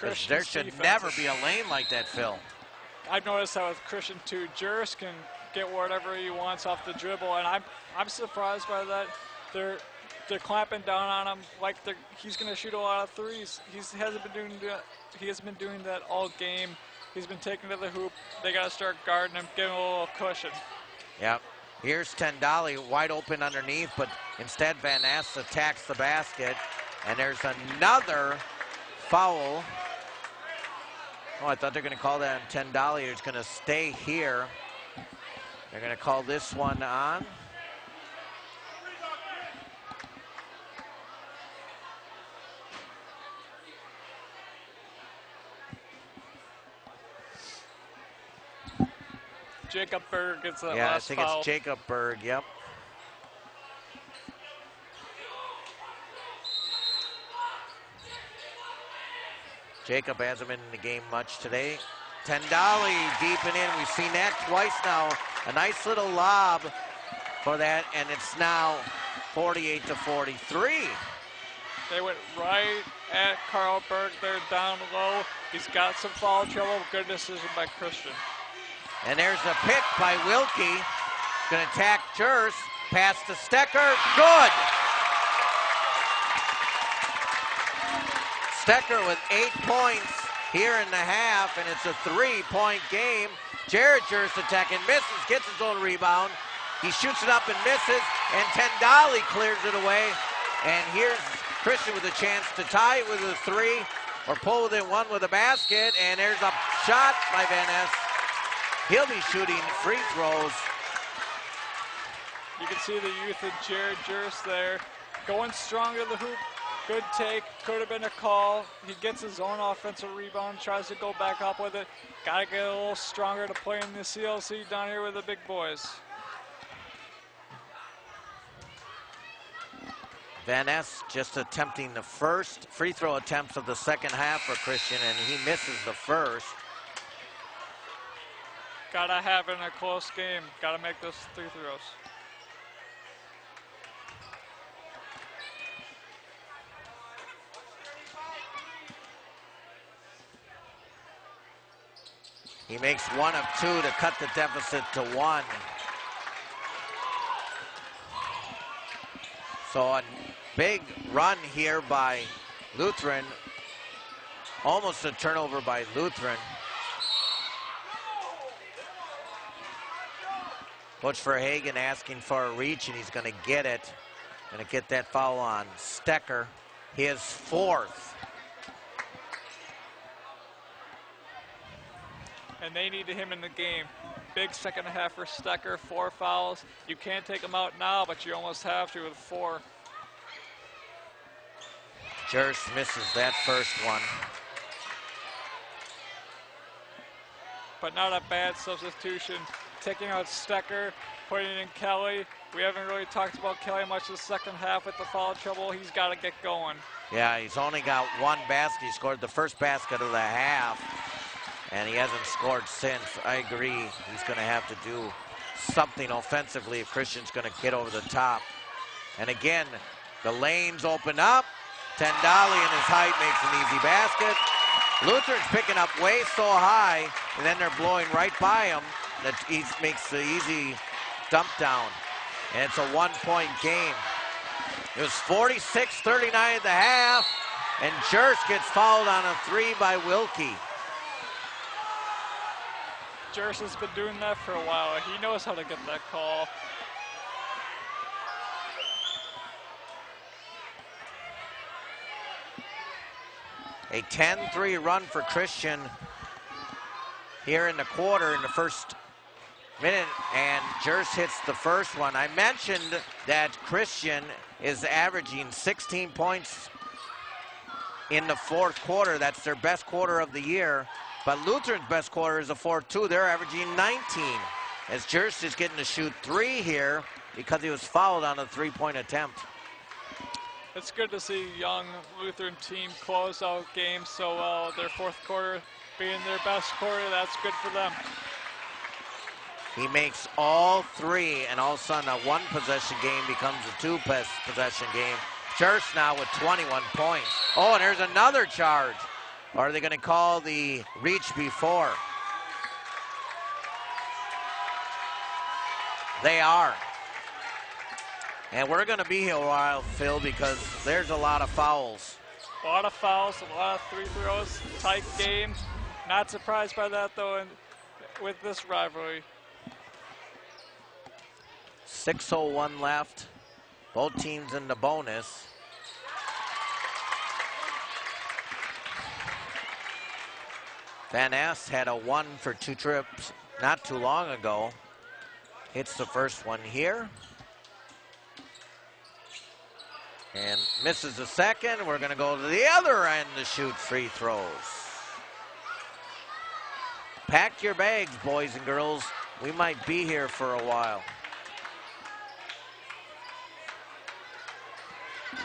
There should defense never be a lane like that, Phil. I've noticed that with Christian too. Jers can get whatever he wants off the dribble, and I'm I'm surprised by that. They're they're clamping down on him like they're, he's going to shoot a lot of threes. He hasn't been doing that. He has been doing that all game. He's been taking to the hoop. They got to start guarding him, give him a little cushion. Yep. Here's Tendali wide open underneath, but instead Van Ness attacks the basket. And there's another foul. Oh, I thought they're going to call that on Tendali. It's going to stay here. They're going to call this one on. Jacob Berg gets that yeah, I think foul. it's Jacob Berg. Yep. Jacob hasn't been in the game much today. Tendali deep and in. We've seen that twice now. A nice little lob for that, and it's now 48 to 43. They went right at Carl Berg there down low. He's got some foul trouble. Good decision by Christian. And there's a pick by Wilkie. Going to attack Jers. Pass to Stecker. Good. Stecker with eight points here in the half, and it's a three-point game. Jared Jers attacking, misses, gets his own rebound. He shoots it up and misses, and Tendali clears it away. And here's Christian with a chance to tie it with a three or pull within one with a basket. And there's a shot by Van Ness. He'll be shooting free throws. You can see the youth of Jared Jers there going strong to the hoop. Good take, could have been a call. He gets his own offensive rebound, tries to go back up with it. Got to get a little stronger to play in the CLC down here with the big boys. Van Ness just attempting the first free throw attempts of the second half for Christian, and he misses the first. Gotta have in a close game. Gotta make those three throws. He makes one of two to cut the deficit to one. So a big run here by Lutheran. Almost a turnover by Lutheran. Coach Verhagen asking for a reach, and he's going to get it. Going to get that foul on Stecker, his fourth. And they needed him in the game. Big second half for Stecker, four fouls. You can't take him out now, but you almost have to with four. Jers misses that first one. But not a bad substitution. Taking out Stecker, putting in Kelly. We haven't really talked about Kelly much the second half with the foul trouble. He's got to get going. Yeah, he's only got one basket. He scored the first basket of the half, and he hasn't scored since. I agree. He's going to have to do something offensively if Christian's going to get over the top. And again, the lanes open up. Tendali in his height makes an easy basket. Lutheran's picking up way so high, and then they're blowing right by him. That he makes the easy dump down. And it's a one-point game. It was 46-39 at the half, and Jers gets fouled on a three by Wilkie. Jers has been doing that for a while. He knows how to get that call. A 10-3 run for Christian here in the quarter in the first minute, and Jers hits the first one. I mentioned that Christian is averaging 16 points in the fourth quarter. That's their best quarter of the year. But Lutheran's best quarter is a 4-2. They're averaging 19. As Jers is getting to shoot three here because he was fouled on a three-point attempt. It's good to see young Lutheran team close out games so well. Their fourth quarter being their best quarter, that's good for them. He makes all three, and all of a sudden a one possession game becomes a two possession game. Jers now with 21 points. Oh, and there's another charge. Or are they going to call the reach before? They are. And we're going to be here a while, Phil, because there's a lot of fouls. A lot of fouls, a lot of three throws, tight game. Not surprised by that, though, in, with this rivalry. 6.01 left. Both teams in the bonus. Van Ness had a one for two trips not too long ago. Hits the first one here. And misses the second. We're going to go to the other end to shoot free throws. Pack your bags, boys and girls. We might be here for a while.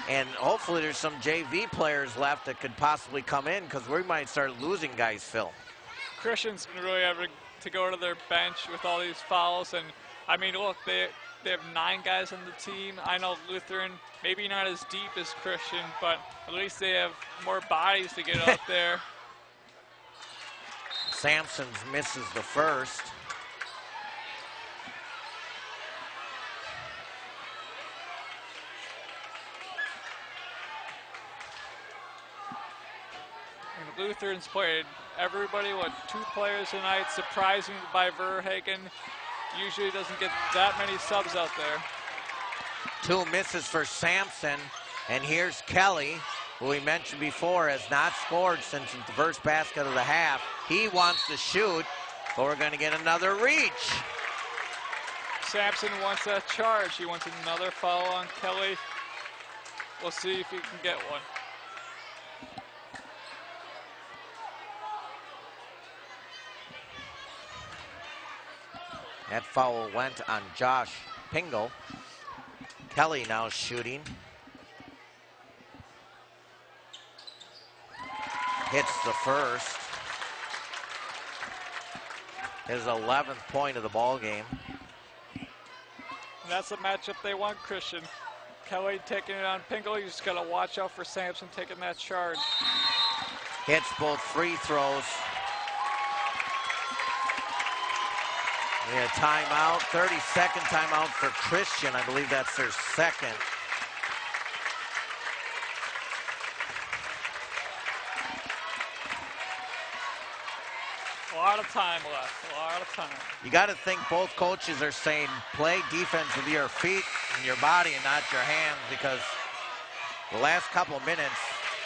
And hopefully there's some JV players left that could possibly come in because we might start losing guys, Phil. Christian's been really having to go to their bench with all these fouls. And, I mean, look, they, they have nine guys on the team. I know Lutheran, maybe not as deep as Christian, but at least they have more bodies to get out <laughs> there. Sampson's misses the first. Lutheran's played everybody with two players tonight, surprising by Verhagen. Usually doesn't get that many subs out there. Two misses for Sampson. And here's Kelly, who we mentioned before has not scored since the first basket of the half. He wants to shoot, but we're going to get another reach. Sampson wants that charge. He wants another foul on Kelly. We'll see if he can get one. That foul went on Josh Pingle. Kelly now shooting. Hits the first. His 11th point of the ball game. And that's the matchup they want, Christian. Kelly taking it on Pingle. You just got to watch out for Sampson taking that charge. Hits both free throws. Yeah, timeout, 30 second timeout for Christian. I believe that's their second. A lot of time left. A lot of time. You got to think both coaches are saying play defense with your feet and your body and not your hands because the last couple minutes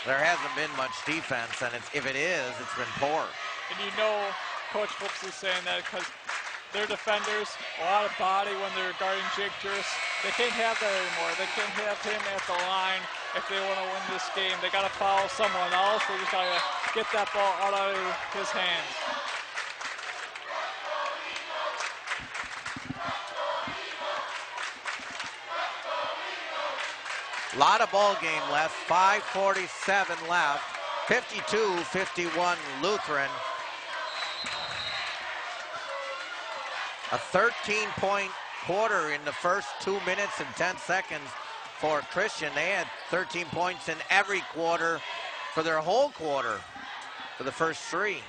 there hasn't been much defense, and it's, if it is, it's been poor. And you know Coach Phillips is saying that because their defenders, a lot of body when they're guarding Jake Jers. They can't have that anymore. They can't have him at the line if they want to win this game. They got to follow someone else. They just got to get that ball out of his hands. A lot of ball game left. 5:47 left. 52-51 Lutheran. A 13-point quarter in the first two minutes and 10 seconds for Christian. They had 13 points in every quarter for their whole quarter for the first three.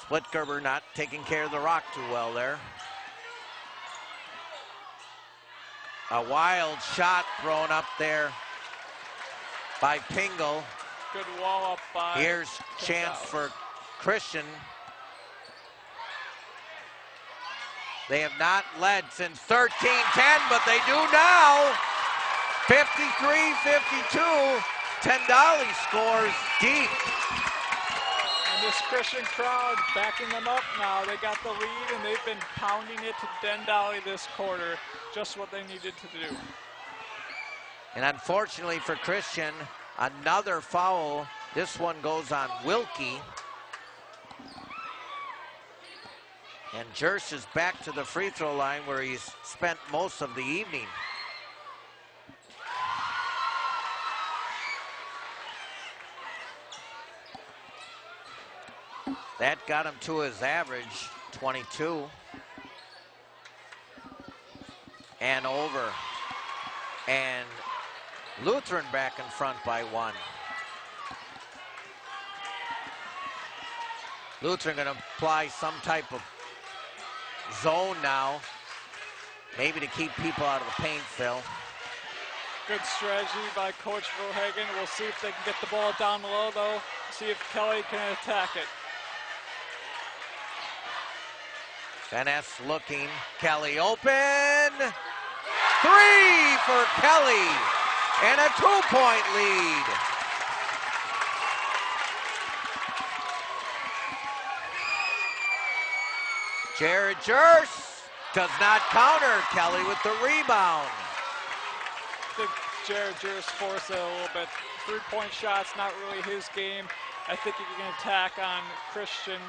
Split Splitgerber not taking care of the rock too well there. A wild shot thrown up there by Pingle. Good wall up by. Here's chance for Christian. They have not led since 13-10, but they do now. 53-52. Tendali scores deep. And this Christian crowd backing them up now. They got the lead and they've been pounding it to Tendali this quarter. Just what they needed to do. And unfortunately for Christian, another foul. This one goes on Wilkie. And Jers is back to the free throw line where he's spent most of the evening. That got him to his average, 22. And over. And Lutheran back in front by one. Lutheran going to apply some type of zone now. Maybe to keep people out of the paint, Phil. Good strategy by Coach Verhagen. We'll see if they can get the ball down low, though. See if Kelly can attack it. Van looking. Kelly open. Three for Kelly. And a two-point lead. Jared Jers does not counter Kelly with the rebound. I think Jared Jers forced it a little bit. Three-point shots, not really his game. I think he can attack on Christian,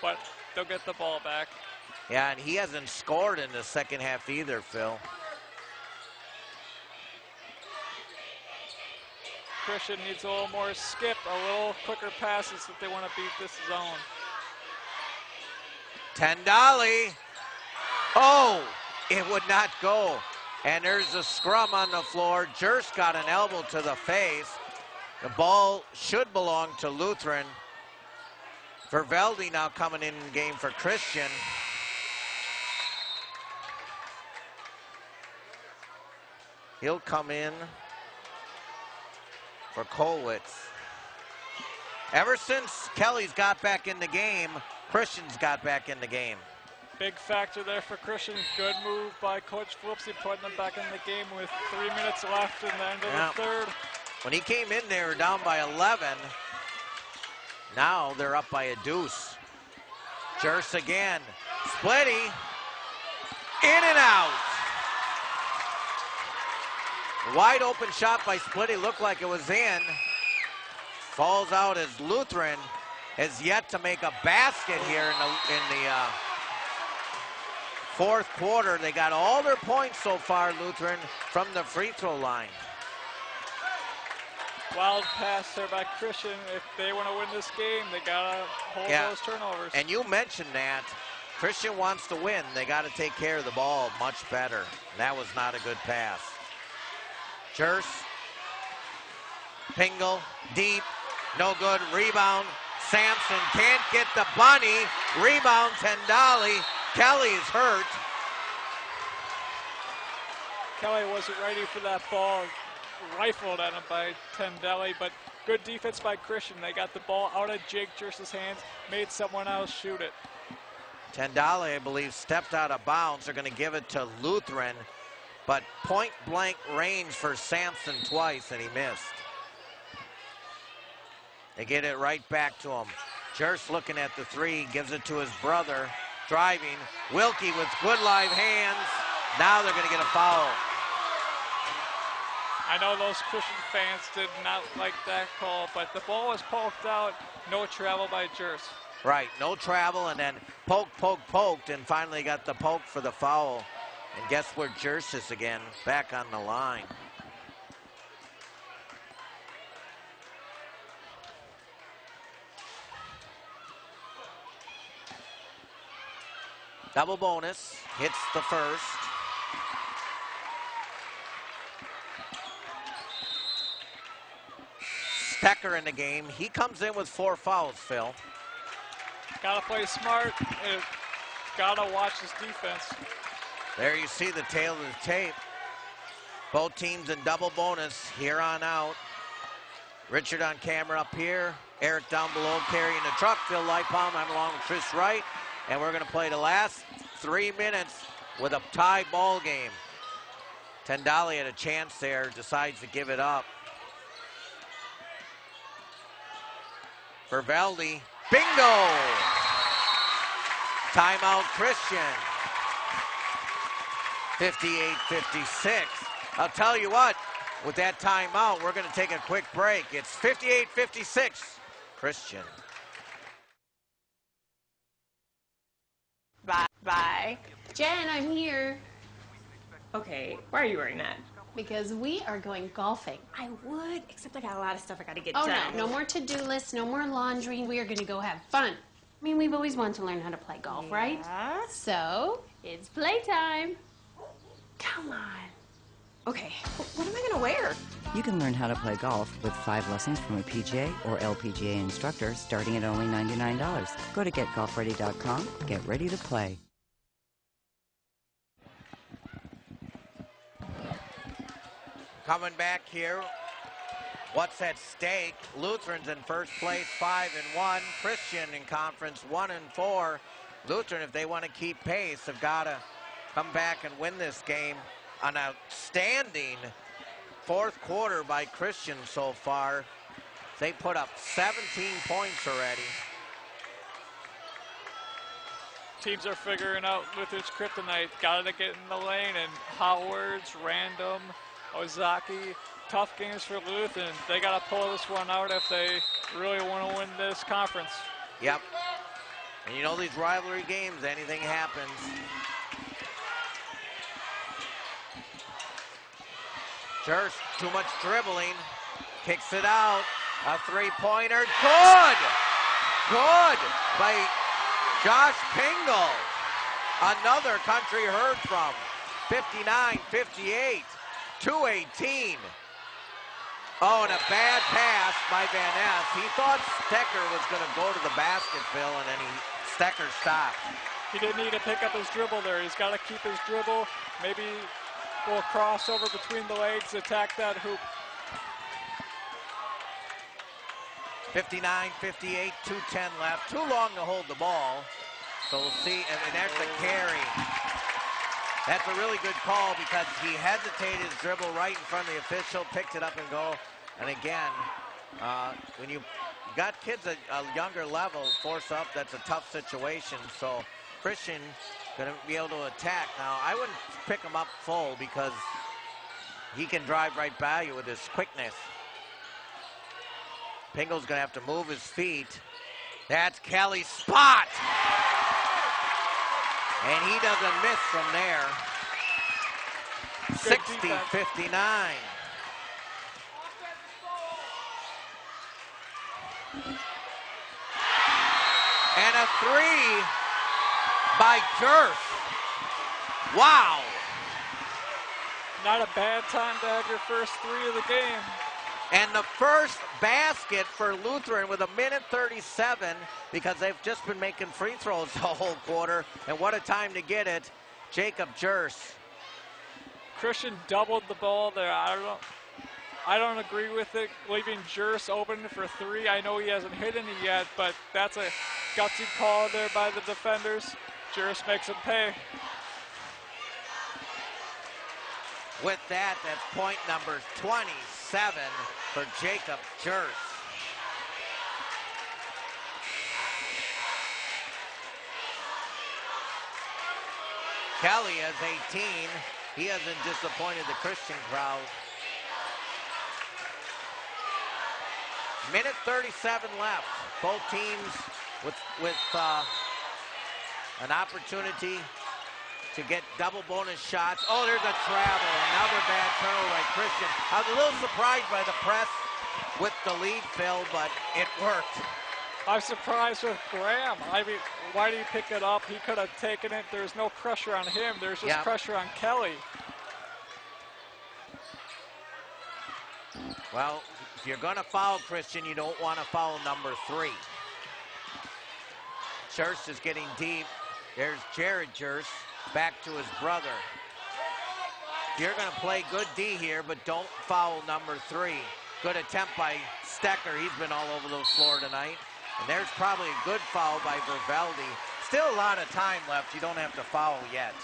but they'll get the ball back. Yeah, and he hasn't scored in the second half either, Phil. Christian needs a little more skip, a little quicker passes if they want to beat this zone. Tendali. Oh, it would not go. And there's a scrum on the floor. Jers got an elbow to the face. The ball should belong to Lutheran. Verveldi now coming in game for Christian. He'll come in for Kolwitz. Ever since Kelly's got back in the game, Christian's got back in the game. Big factor there for Christian. Good move by Coach Flipsy, putting them back in the game with three minutes left in the end of Yeah. the third. When he came in, they were down by 11. Now they're up by a deuce. Jers again. Splitty. In and out. Wide open shot by Splitty. Looked like it was in. Falls out as Lutheran has yet to make a basket here in the, in the uh, fourth quarter. They got all their points so far, Lutheran, from the free throw line. Wild pass there by Christian. If they want to win this game, they got to hold Yeah. those turnovers. And you mentioned that. Christian wants to win. They got to take care of the ball much better. That was not a good pass. Jers. Pingle. Deep. No good. Rebound. Sampson can't get the bunny. Rebound Tendali. Kelly is hurt. Kelly wasn't ready for that ball. Rifled at him by Tendali, but good defense by Christian. They got the ball out of Jake Jerse's hands, made someone else shoot it. Tendali, I believe, stepped out of bounds. They're going to give it to Lutheran, but point blank range for Sampson twice, and he missed. They get it right back to him. Jers looking at the three, gives it to his brother, driving. Wilkie with good live hands. Now they're going to get a foul. I know those Christian fans did not like that call, but the ball was poked out. No travel by Jers. Right, no travel, and then poke, poke, poked, and finally got the poke for the foul. And guess where Jers is again? Back on the line. Double bonus, hits the first. Stecker in the game. He comes in with four fouls, Phil. Gotta play smart. and Gotta watch his defense. There you see the tail of the tape. Both teams in double bonus here on out. Richard on camera up here. Eric down below carrying the truck. Phil Lightbaum. I'm along with Chris Wright. And we're going to play the last three minutes with a tie ball game. Tendali had a chance there, decides to give it up. Verveldi, bingo! Timeout Christian. 58-56. I'll tell you what, with that timeout, we're going to take a quick break. It's 58-56, Christian. Bye. Bye. Jen, I'm here. Okay, why are you wearing that? Because we are going golfing. I would, except I got a lot of stuff I gotta get Oh done. no, no more to-do lists, no more laundry. We are going to go have fun. I mean, we've always wanted to learn how to play golf, right? So, it's playtime. Come on. Okay, what am I gonna wear? You can learn how to play golf with five lessons from a PGA or LPGA instructor starting at only $99. Go to getgolfready.com, get ready to play. Coming back here, what's at stake? Lutherans in first place, five and one. Christian in conference, one and four. Lutheran, if they want to keep pace, have got to come back and win this game. An outstanding fourth quarter by Christian so far. They put up 17 points already. Teams are figuring out Luther's kryptonite. Gotta get in the lane, and Howard's, Random, Ozaukee. Tough games for Lutheran. They gotta pull this one out if they really want to win this conference. Yep. And you know these rivalry games, anything happens. Jers, too much dribbling. Kicks it out. A three-pointer. Good! Good by Josh Pingle. Another country heard from. 59-58. 218. Oh, and a bad pass by Van Ness. He thought Stecker was going to go to the basket, Phil, and then he Stecker stopped. He didn't need to pick up his dribble there. He's got to keep his dribble. Maybe go crossover between the legs, attack that hoop. 59, 58, 210 left. Too long to hold the ball. So we'll see. And, and there's the carry. That's a really good call because he hesitated his dribble right in front of the official, picked it up and go. And again, uh, when you got kids at a younger level, force up, that's a tough situation. So Christian going to be able to attack. Now, I wouldn't pick him up full because he can drive right by you with his quickness. Pingle's going to have to move his feet. That's Kelly's spot. And he doesn't miss from there. 60-59. And a three by Jers. Wow. Not a bad time to have your first three of the game. And the first basket for Lutheran with a minute 37 because they've just been making free throws <laughs> the whole quarter. And what a time to get it. Jacob Jers. Christian doubled the ball there. I don't know. I don't agree with it, leaving Jers open for three. I know he hasn't hit any yet, but that's a gutsy call there by the defenders. Jers makes him pay. With that, that's point number 27 for Jacob Jers. Kelly has 18. He hasn't disappointed the Christian crowd. Minute 37 left. Both teams with with uh, an opportunity to get double bonus shots. Oh, there's a travel. Another bad turnover by Christian. I was a little surprised by the press with the lead, Phil, but it worked. I'm surprised with Graham. I mean, why did he pick it up? He could have taken it. There's no pressure on him. There's just Yeah. pressure on Kelly. Well, if you're going to foul Christian, you don't want to foul number three. Church is getting deep. There's Jared Jers back to his brother. You're going to play good D here, but don't foul number three. Good attempt by Stecker. He's been all over the floor tonight. And there's probably a good foul by Verveldi. Still a lot of time left. You don't have to foul yet.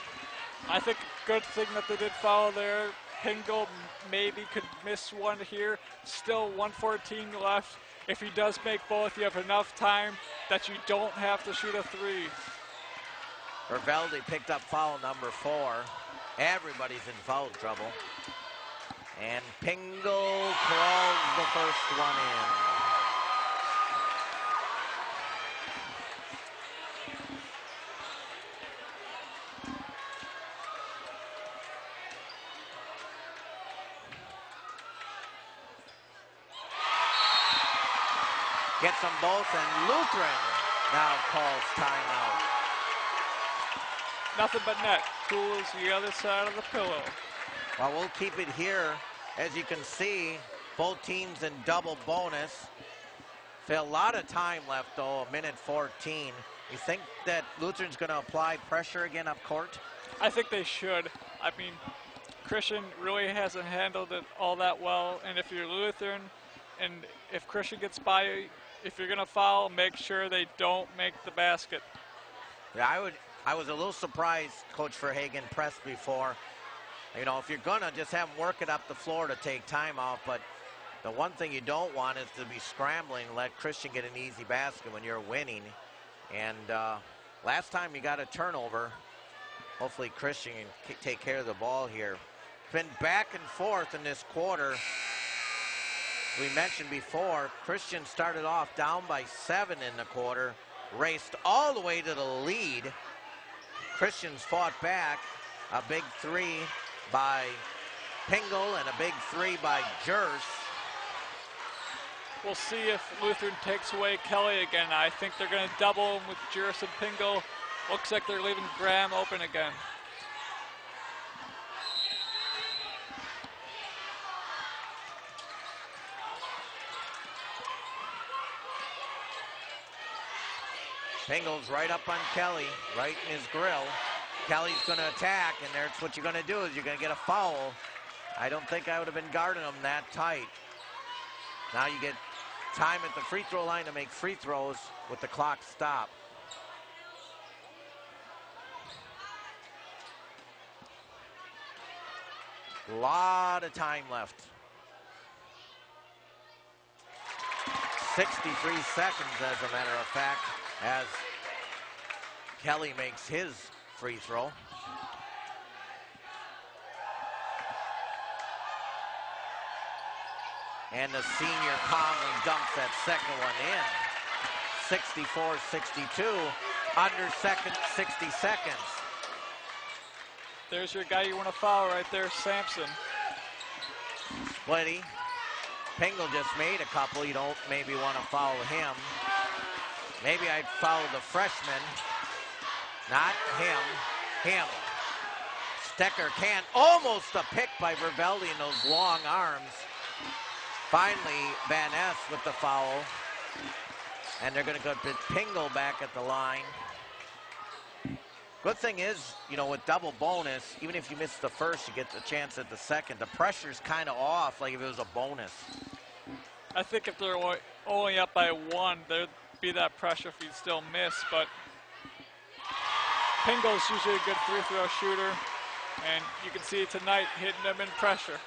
I think good thing that they did foul there. Pingle maybe could miss one here. Still 114 left. If he does make both, you have enough time that you don't have to shoot a three. Verveldi picked up foul number four. Everybody's in foul trouble. And Pingle crawls the first one in. Gets them both, and Lutheran now calls timeout. Nothing but net. Cools the other side of the pillow. Well, we'll keep it here. As you can see, both teams in double bonus. A lot of time left, though, a minute 14. You think that Lutheran's going to apply pressure again up court? I think they should. I mean, Christian really hasn't handled it all that well. And if you're Lutheran, and if Christian gets by, if you're going to foul, make sure they don't make the basket. Yeah, I would. I was a little surprised Coach Verhagen pressed before. You know, if you're gonna just have him work it up the floor to take time off, but the one thing you don't want is to be scrambling and let Christian get an easy basket when you're winning. And uh, last time you got a turnover. Hopefully Christian can take care of the ball here. Been back and forth in this quarter. We mentioned before, Christian started off down by seven in the quarter, raced all the way to the lead. Christians fought back. A big three by Pingle and a big three by Jers. We'll see if Lutheran takes away Kelly again. I think they're going to double him with Jers and Pingle. Looks like they're leaving Graham open again. Pingle's right up on Kelly, right in his grill. Kelly's going to attack, and that's what you're going to do is you're going to get a foul. I don't think I would have been guarding him that tight. Now you get time at the free throw line to make free throws with the clock stop. A lot of time left. 63 seconds, as a matter of fact, as Kelly makes his free throw. And the senior calmly dumps that second one in. 64-62, under second, 60 seconds. There's your guy you want to foul right there, Sampson. Splitty. Pingle just made a couple. You don't maybe want to follow him. Maybe I'd follow the freshman. Not him. Him. Stecker can't. Almost a pick by Verveldi in those long arms. Finally, Van Ness with the foul. And they're going to go to Pingle back at the line. Good thing is, you know, with double bonus, even if you miss the first, you get the chance at the second. The pressure's kind of off, like if it was a bonus. I think if they're only- up by one, there'd be that pressure if he'd still miss, but Pingle's usually a good free throw shooter, and you can see tonight hitting them in pressure.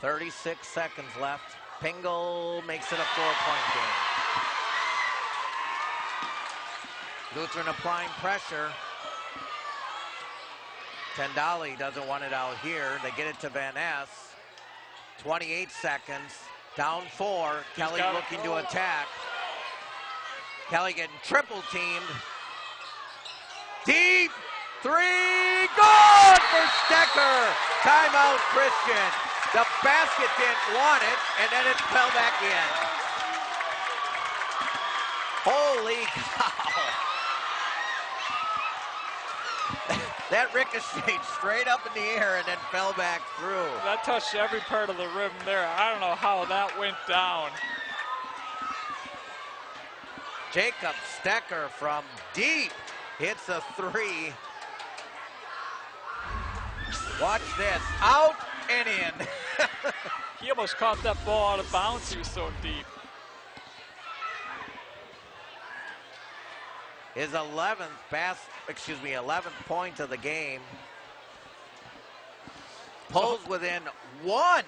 Thirty-six seconds left. Pingle makes it a four-point game. Lutheran applying pressure. Tendali doesn't want it out here. They get it to Van Ness. 28 seconds. Down four. Kelly got it. looking to attack. Kelly getting triple teamed. Deep three. Good for Stecker. Timeout Christian. The basket didn't want it, and then it fell back in. Holy <laughs> cow. That ricocheted <laughs> straight up in the air and then fell back through. That touched every part of the rim there. I don't know how that went down. Jacob Stecker from deep hits a three. Watch this. Out and in. <laughs> He almost caught that ball out of bounds. He was so deep. His 11th pass, excuse me, 11th point of the game. Pulls within one.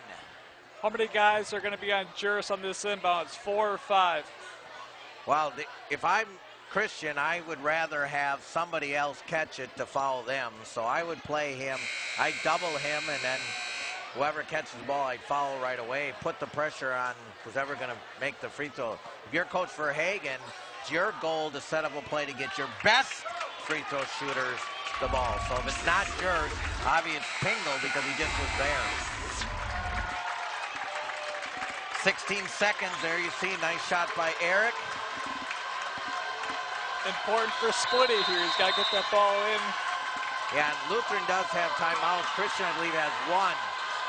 How many guys are going to be on Jers on this inbound? It's four or five. Well, the, if I'm Christian, I would rather have somebody else catch it to foul them. So I would play him. I double him, and then whoever catches the ball, I'd foul right away. Put the pressure on who's ever going to make the free throw. If you're coach for Hagen, it's your goal to set up a play to get your best free throw shooters the ball. So if it's not yours, obviously it's Pingle because he just was there. 16 seconds there. You see, nice shot by Eric. Important for Splitty here. He's got to get that ball in. Yeah, and Lutheran does have timeouts. Christian, I believe, has one.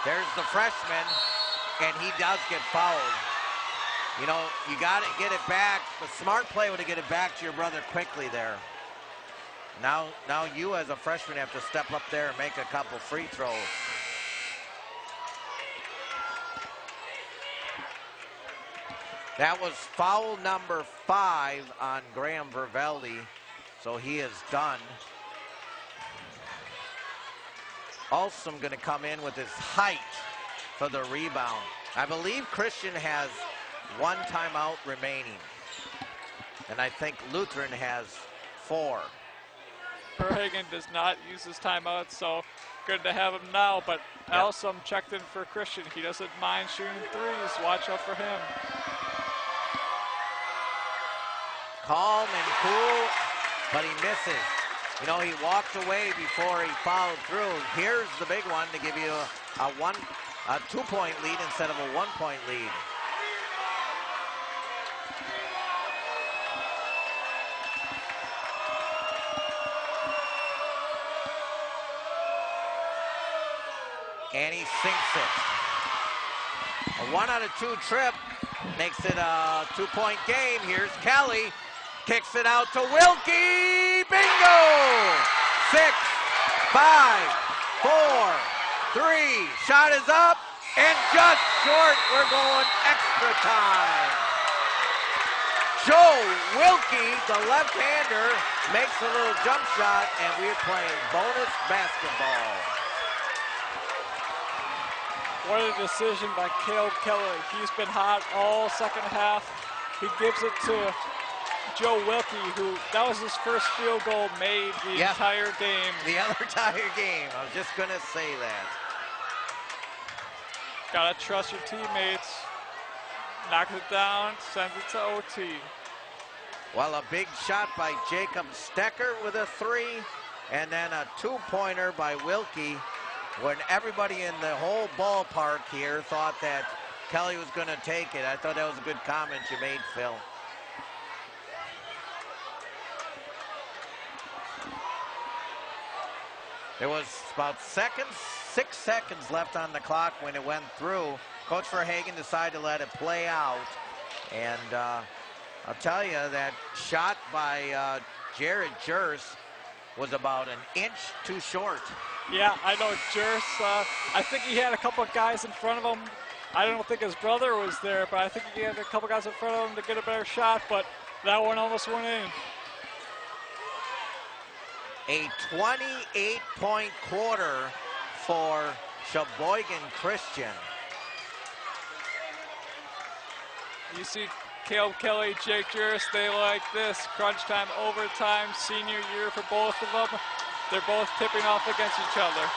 There's the freshman, and he does get fouled. You know, you got to get it back. The smart play would have get it back to your brother quickly there. Now, now you as a freshman have to step up there and make a couple free throws. That was foul number five on Graham Verveldi, so he is done. Alsum going to come in with his height for the rebound. I believe Christian has one timeout remaining. And I think Lutheran has four. Verhagen does not use his timeout, so good to have him now. But Alsum checked in for Christian. He doesn't mind shooting threes. Watch out for him. Calm and cool, but he misses. You know, he walked away before he followed through. Here's the big one to give you a, a one, a two-point lead instead of a one-point lead. And he sinks it. A one out of two trip makes it a two-point game. Here's Kelly. Kicks it out to Wilkie. Bingo! Six, five, four, three. Shot is up and just short. We're going extra time. Joe Wilkie, the left-hander, makes a little jump shot, and we're playing bonus basketball. What a decision by Caleb Kelly. He's been hot all second half. He gives it to Joe Wilkie, who that was his first field goal made the entire game. The <laughs> entire game. I was just going to say that. Gotta trust your teammates. Knocks it down, sends it to OT. Well, a big shot by Jacob Stecker with a three, and then a two-pointer by Wilkie when everybody in the whole ballpark here thought that Kelly was going to take it. I thought that was a good comment you made, Phil. There was about seconds, six seconds left on the clock when it went through. Coach Verhagen decided to let it play out. And uh, I'll tell you that shot by uh, Jared Jers was about an inch too short. Yeah, I know Jers. Uh, I think he had a couple of guys in front of him. I don't think his brother was there, but I think he had a couple guys in front of him to get a better shot, but that one almost went in. A 28 point quarter for Sheboygan Christian. You see Caleb Kelly, Jake Jers, they like this. Crunch time, overtime, senior year for both of them. They're both tipping off against each other.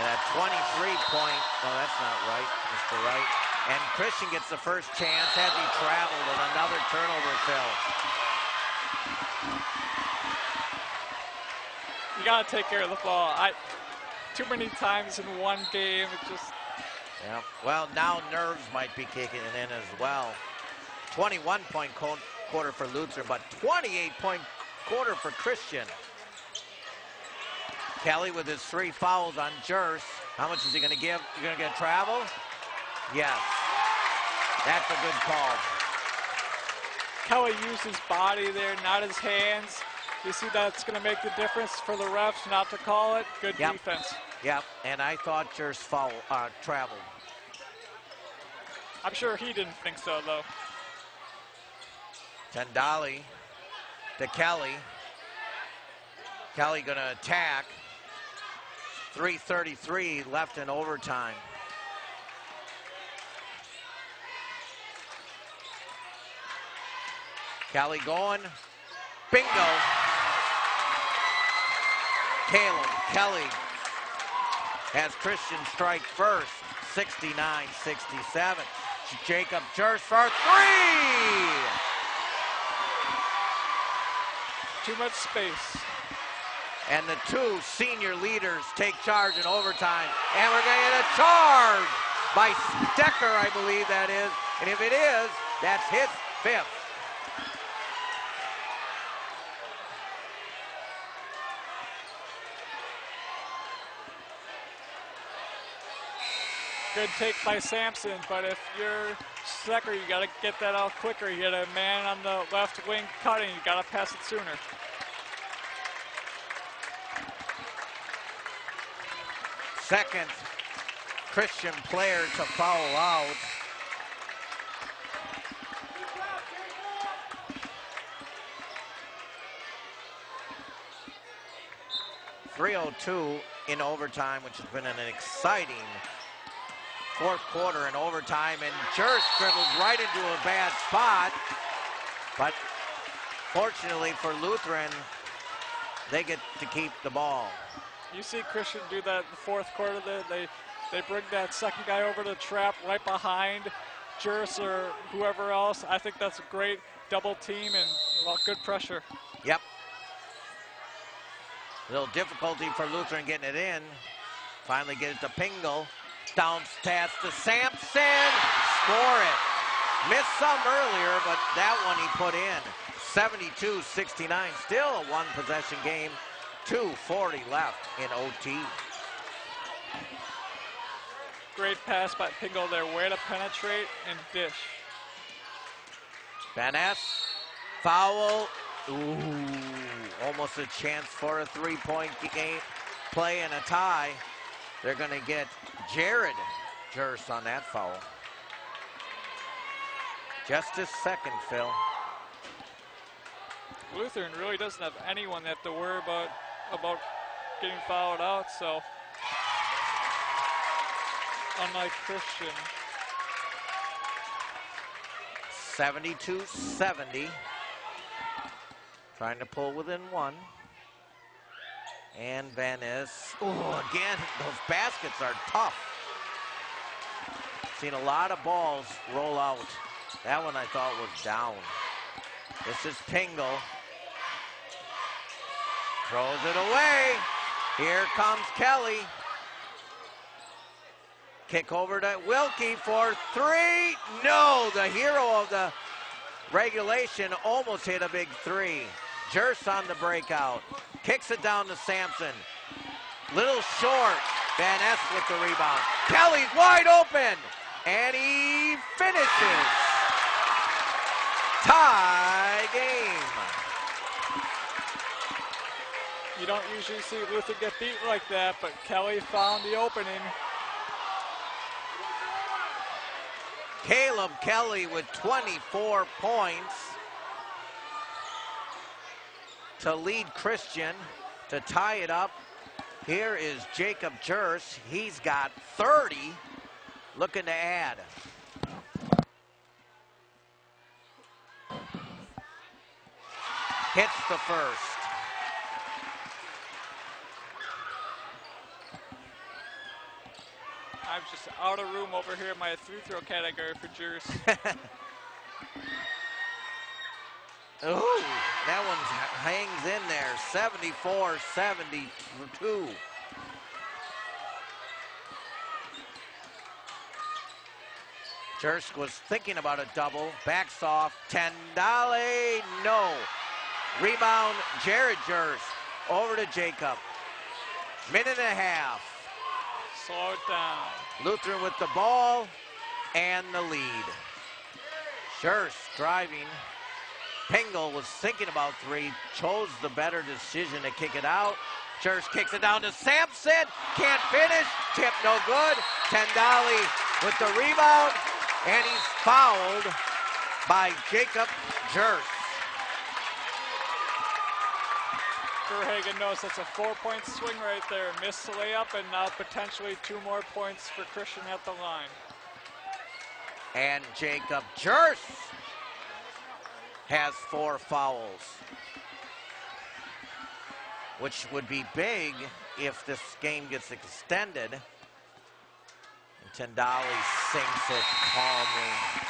And a 23 point, oh, that's not right, Mr. Wright. And Christian gets the first chance as he traveled and another turnover fill. You got to take care of the ball. I Too many times in one game, it just Yeah. Well, now nerves might be kicking in as well. 21 point quarter for Lutheran, but 28 point quarter for Christian. Kelly with his three fouls on Jers. How much is he going to give? You going to get a travel? Yes. That's a good call. Kelly used his body there, not his hands. You see that's going to make the difference for the refs not to call it. Good Yep. defense. Yep. And I thought Jers foul uh, traveled. I'm sure he didn't think so, though. Tendali to Kelly. Kelly going to attack. 3.33 left in overtime. Kelly going. Bingo. Caleb Kelly has Christian strike first. 69-67. Jacob Jers for three. Too much space. And the two senior leaders take charge in overtime. And we're going to get a charge by Stecker, I believe that is. And if it is, that's his fifth. Good take by Sampson, but if you're Stecker, you got to get that out quicker. You got a man on the left wing cutting. You got to pass it sooner. Second Christian player to foul out. Three oh two in overtime, which has been an exciting fourth quarter in overtime, and Jers dribbles right into a bad spot. But fortunately for Lutheran, they get to keep the ball. You see Christian do that in the fourth quarter. They they, they bring that second guy over to the trap right behind Jers or whoever else. I think that's a great double team and well, good pressure. Yep. Little difficulty for Lutheran getting it in. Finally get it to Pingle. Bounce pass to Sampson. Score it. Missed some earlier, but that one he put in. 72-69. Still a one possession game. 2.40 left in OT. Great pass by Pingle there. Way to penetrate and dish. Van Ness, foul. Ooh, almost a chance for a three-point game play and a tie. They're going to get Jared Jers on that foul. Just a second, Phil. Lutheran really doesn't have anyone they have to worry about about getting fouled out. So unlike Christian, 72-70. Trying to pull within one. And Van Ness. Again, those baskets are tough. Seen a lot of balls roll out. That one I thought was down. This is Pingle. Throws it away. Here comes Kelly. Kick over to Wilkie for three. No, the hero of the regulation almost hit a big three. Jers on the breakout. Kicks it down to Sampson. Little short. Van Ness with the rebound. Kelly's wide open. And he finishes. Tie game. You don't usually see Luther get beat like that, but Kelly found the opening. Caleb Kelly with 24 points to lead Christian to tie it up. Here is Jacob Jers. He's got 30, looking to add. Hits the first. I'm just out of room over here in my free throw category for Jers. <laughs> Ooh, that one hangs in there. 74 72. Jers was thinking about a double. Backs off. Tendali, no. Rebound, Jared Jers. Over to Jacob. Minute and a half. Slow it down. Lutheran with the ball and the lead. Jers driving. Pingle was thinking about three, chose the better decision to kick it out. Jers kicks it down to Sampson. Can't finish. Tip no good. Tendali with the rebound. And he's fouled by Jacob Verhagen knows that's a four-point swing right there. Missed the layup, and now potentially two more points for Christian at the line. And Jacob Jers has four fouls, which would be big if this game gets extended. And Tendali sinks it calmly.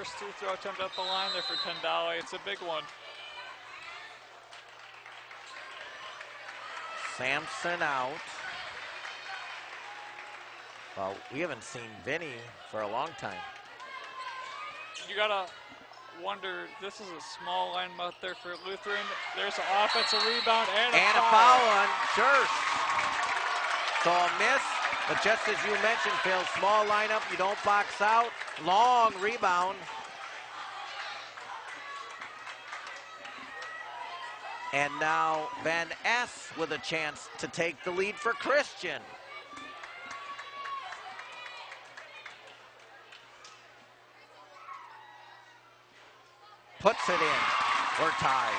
First free throw attempt at the line there for Tendali. It's a big one. Sampson out. Well, we haven't seen Vinny for a long time. You gotta wonder, this is a small line out there for Lutheran. There's an offensive rebound and a And a foul. foul on Jers. So a miss, but just as you mentioned, Phil, small lineup, you don't box out. Long rebound. And now Van Ness with a chance to take the lead for Christian. Puts it in. We're tied.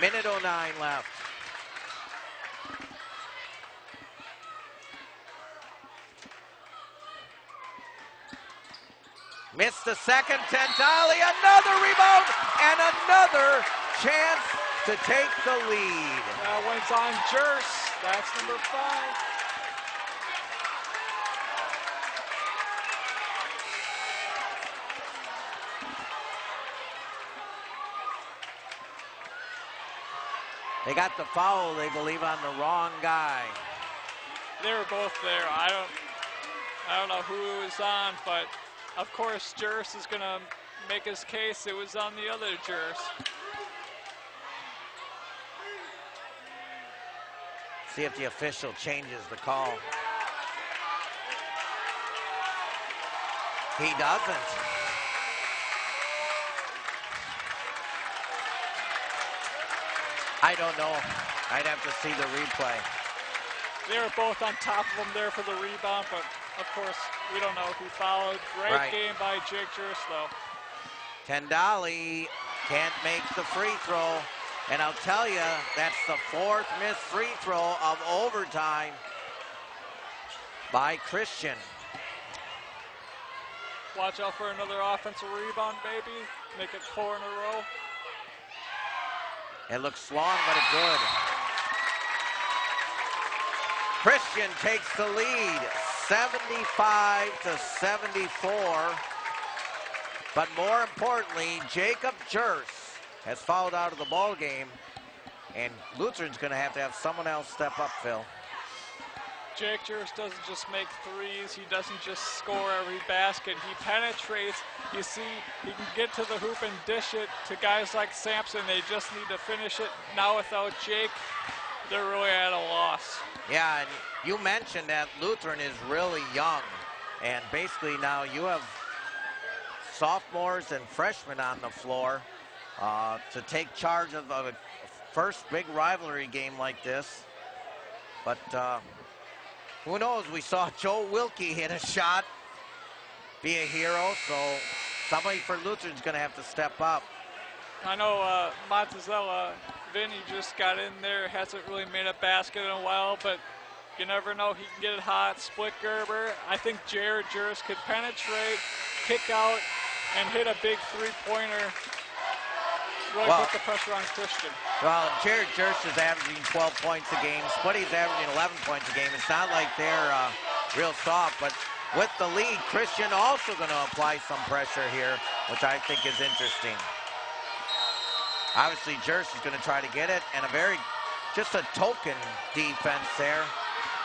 Minute 09 left. Missed the second. Tendali, another rebound, and another chance to take the lead. That one's on Jers. That's number five. They got the foul, they believe, on the wrong guy. They were both there. I don't, I don't know who it was on, but of course Jers is gonna make his case. It was on the other Jers. See if the official changes the call. He doesn't. I don't know. I'd have to see the replay. They were both on top of him there for the rebound, but of course we don't know who followed. Great Right. game by Jake though. Tendali can't make the free throw. And I'll tell you, that's the fourth missed free throw of overtime by Christian. Watch out for another offensive rebound, baby. Make it four in a row. It looks long, but it's good. Christian takes the lead, 75 to 74. But more importantly, Jacob Jers has fouled out of the ball game, and Lutheran's going to have to have someone else step up, Phil. Jake Jers doesn't just make threes. He doesn't just score every basket. He penetrates. You see, he can get to the hoop and dish it to guys like Sampson. They just need to finish it. Now without Jake, they're really at a loss. Yeah, and you mentioned that Lutheran is really young. And basically now you have sophomores and freshmen on the floor uh, to take charge of a first big rivalry game like this. But uh, who knows? We saw <laughs> Joe Wilkie hit a shot, be a hero. So somebody for Lutheran's going to have to step up. I know uh, Montezella, Vinny just got in there, hasn't really made a basket in a while, but you never know. He can get it hot. Split Gerber. I think Jared Jers could penetrate, kick out, and hit a big three-pointer. Really Well- put the pressure on Christian. Well, Jared Jers is averaging 12 points a game. Splitty's averaging 11 points a game. It's not like they're uh, real soft, but with the lead, Christian also going to apply some pressure here, which I think is interesting. Obviously, Jers is going to try to get it, and a very, just a token defense there.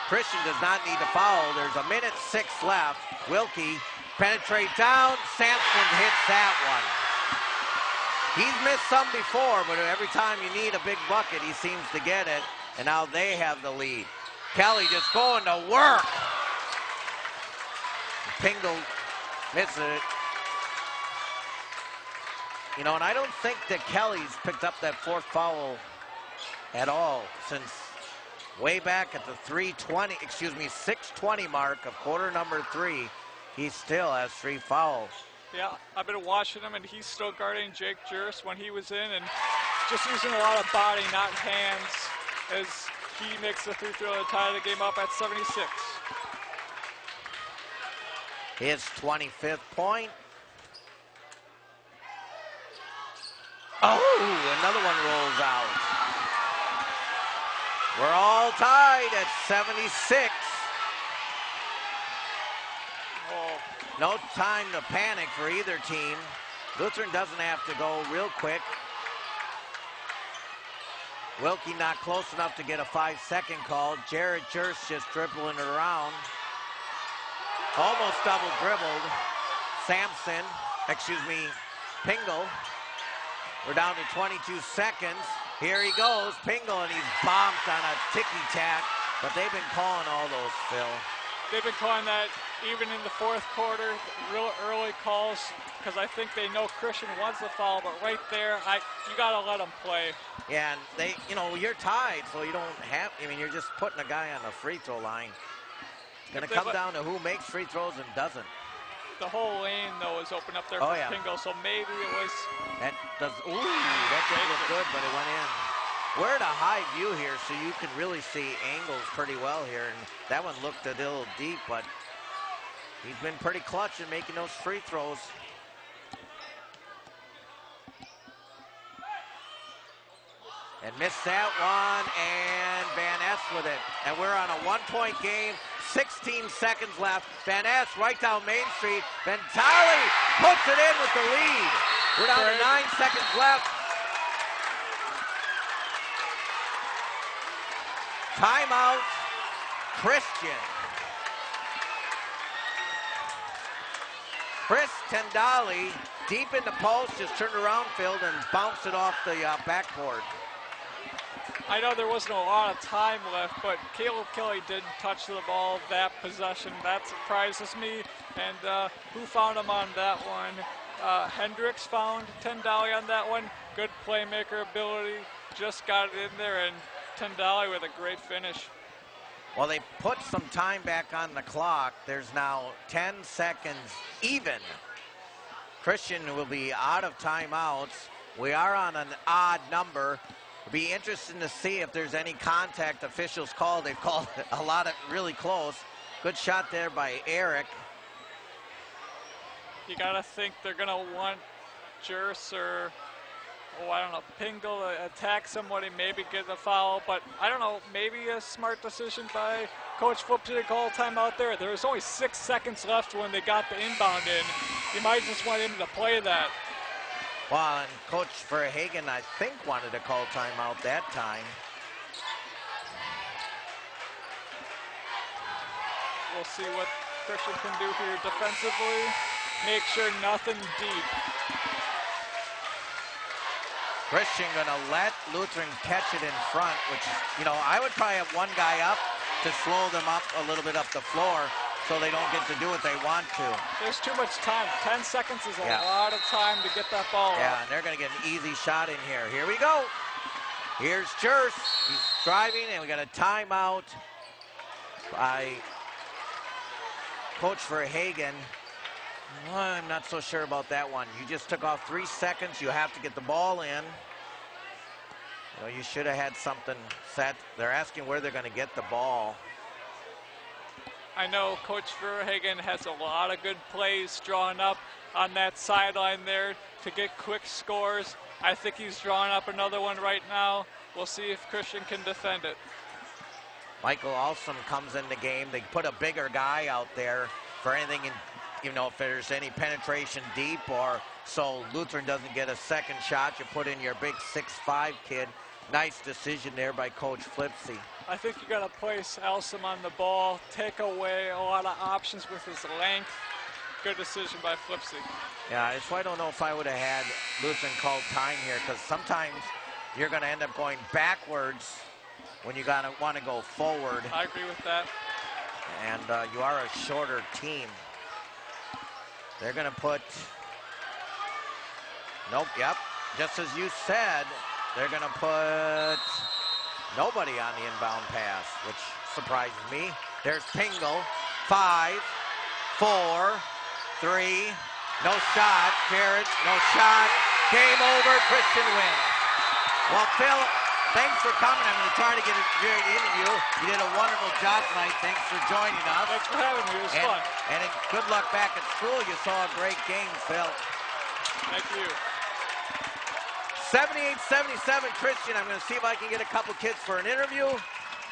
Christian does not need to foul. There's a minute six left. Wilkie penetrate down. Sampson hits that one. He's missed some before, but every time you need a big bucket, he seems to get it. And now they have the lead. Kelly just going to work. Pingle misses it. You know, and I don't think that Kelly's picked up that fourth foul at all since way back at the 320, excuse me, 620 mark of quarter number three. He still has three fouls. Yeah, I've been watching him, and he's still guarding Jake Jers when he was in, and just using a lot of body, not hands, as he makes the free throw to tie the game up at 76. His 25th point. Oh, another one rolls out. We're all tied at 76. No time to panic for either team. Lutheran doesn't have to go real quick. Wilkie not close enough to get a five second call. Jared Jers just dribbling it around. Almost double dribbled. Sampson, excuse me, Pingle. We're down to 22 seconds. Here he goes, Pingle, and he's bombed on a ticky tack. But they've been calling all those, Phil. They've been calling that even in the fourth quarter, real early calls, because I think they know Christian wants the foul, but right there, I you got to let him play. Yeah, and they, you know, you're tied, so you don't have. I mean, you're just putting a guy on the free throw line. It's going to come down to who makes free throws and doesn't. The whole lane, though, is open up there Oh, for yeah. So maybe it was That does. Ooh, that didn't look good, but it went in. We're at a high view here, so you can really see angles pretty well here. And that one looked a little deep, but he's been pretty clutch in making those free throws. And missed that one, and Van Ness with it. And we're on a one-point game, 16 seconds left. Van Ness right down Main Street. Tendali puts it in with the lead. We're down to nine seconds left. Timeout, Christian. Chris Tendali, deep in the post, just turned around, filled, and bounced it off the uh, backboard. I know there wasn't a lot of time left, but Caleb Kelly didn't touch the ball that possession. That surprises me. And uh, who found him on that one? Uh, Hendricks found Tendali on that one. Good playmaker ability. Just got it in there, and Tendali with a great finish. Well, they put some time back on the clock. There's now 10 seconds even. Christian will be out of timeouts. We are on an odd number. Be interesting to see if there's any contact officials called. They've called <laughs> a lot of really close. Good shot there by Eric. You got to think they're to want Jers or, oh, I don't know, Pingle to attack somebody, maybe get the foul. But I don't know, maybe a smart decision by Coach Flip to call timeout there. There was only six seconds left when they got the inbound in. You might just want him to play that. Well, and Coach Verhagen, I think, wanted to call timeout that time. We'll see what Christian can do here defensively. Make sure nothing deep. Christian gonna let Lutheran catch it in front, which, you know, I would probably have one guy up to slow them up a little bit up the floor so they don't get to do what they want to. There's too much time. 10 seconds is a Yeah. lot of time to get that ball Yeah, up. and they're gonna get an easy shot in here. Here we go. Here's Church. He's driving, and we got a timeout by Coach Verhagen. Well, I'm not so sure about that one. You just took off three seconds. You have to get the ball in. You know, you should have had something set. They're asking where they're going to get the ball. I know Coach Verhagen has a lot of good plays drawn up on that sideline there to get quick scores. I think he's drawing up another one right now. We'll see if Christian can defend it. Michael Alsum comes in the game. They put a bigger guy out there for anything, in, you know, if there's any penetration deep or so Lutheran doesn't get a second shot, you put in your big six-five kid. Nice decision there by Coach Flipsy. I think you got to place Alsum on the ball, take away a lot of options with his length. Good decision by Flipsy. Yeah, that's why I don't know if I would have had Lutheran call time here because sometimes you're going to end up going backwards when you gotta want to go forward, I agree with that. and uh, you are a shorter team. They're going to put. Nope. Yep. Just as you said, they're going to put nobody on the inbound pass, which surprises me. There's Pingle. Five, four, three. No shot. Jarrett. No shot. Game over. Christian wins. Well, Phil, thanks for coming. I'm going to try to get a great interview. You did a wonderful job tonight. Thanks for joining us. Thanks for having me. It was and, fun. And good luck back at school. You saw a great game, Phil. Thank you. 78-77 Christian. I'm going to see if I can get a couple kids for an interview.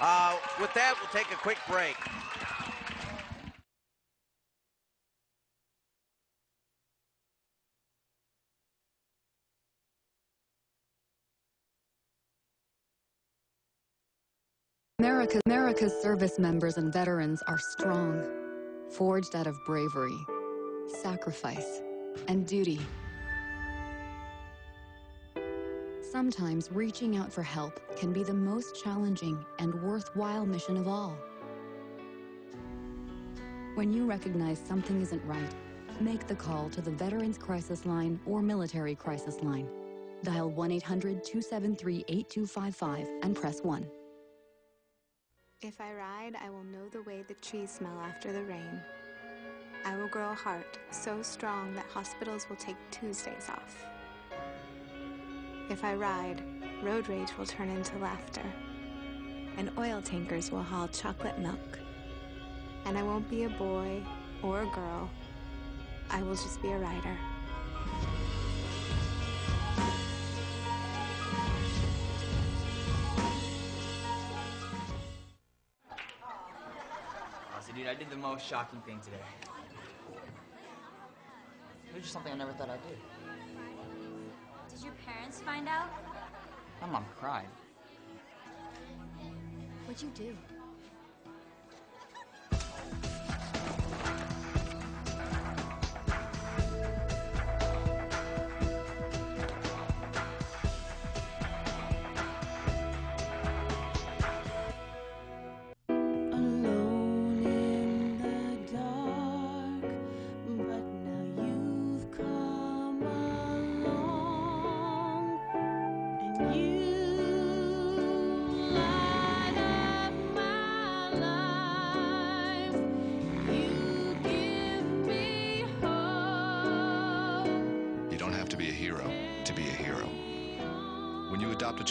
Uh, with that, we'll take a quick break. America, America's service members and veterans are strong, forged out of bravery, sacrifice, and duty. Sometimes reaching out for help can be the most challenging and worthwhile mission of all. When you recognize something isn't right, make the call to the Veterans Crisis Line or Military Crisis Line. Dial 1 800 273 8255 and press 1. If I ride, I will know the way the trees smell after the rain. I will grow a heart so strong that hospitals will take Tuesdays off. If I ride, road rage will turn into laughter, and oil tankers will haul chocolate milk. And I won't be a boy or a girl, I will just be a rider. Oh, Honestly, dude, I did the most shocking thing today. It was just something I never thought I'd do. Did your parents find out? My mom cried. What'd you do?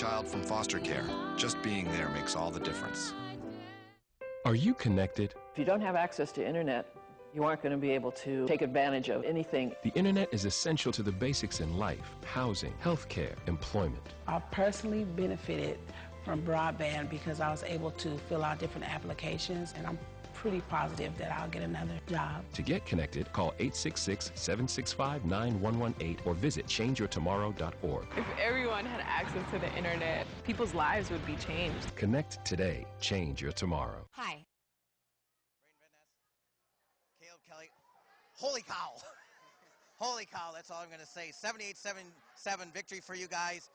Child from foster care, just being there makes all the difference. Are you connected? If you don't have access to internet, you aren't going to be able to take advantage of anything. The internet is essential to the basics in life housing, healthcare, employment. I personally benefited from broadband because I was able to fill out different applications, and I'm pretty positive that I'll get another job. To get connected, call 866 765 9118 or visit changeyourtomorrow.org. If everyone had access to the internet, people's lives would be changed. Connect today. Change your tomorrow. Hi. Caleb Kelly. Holy cow. <laughs> Holy cow, that's all I'm going to say. 78-77 victory for you guys.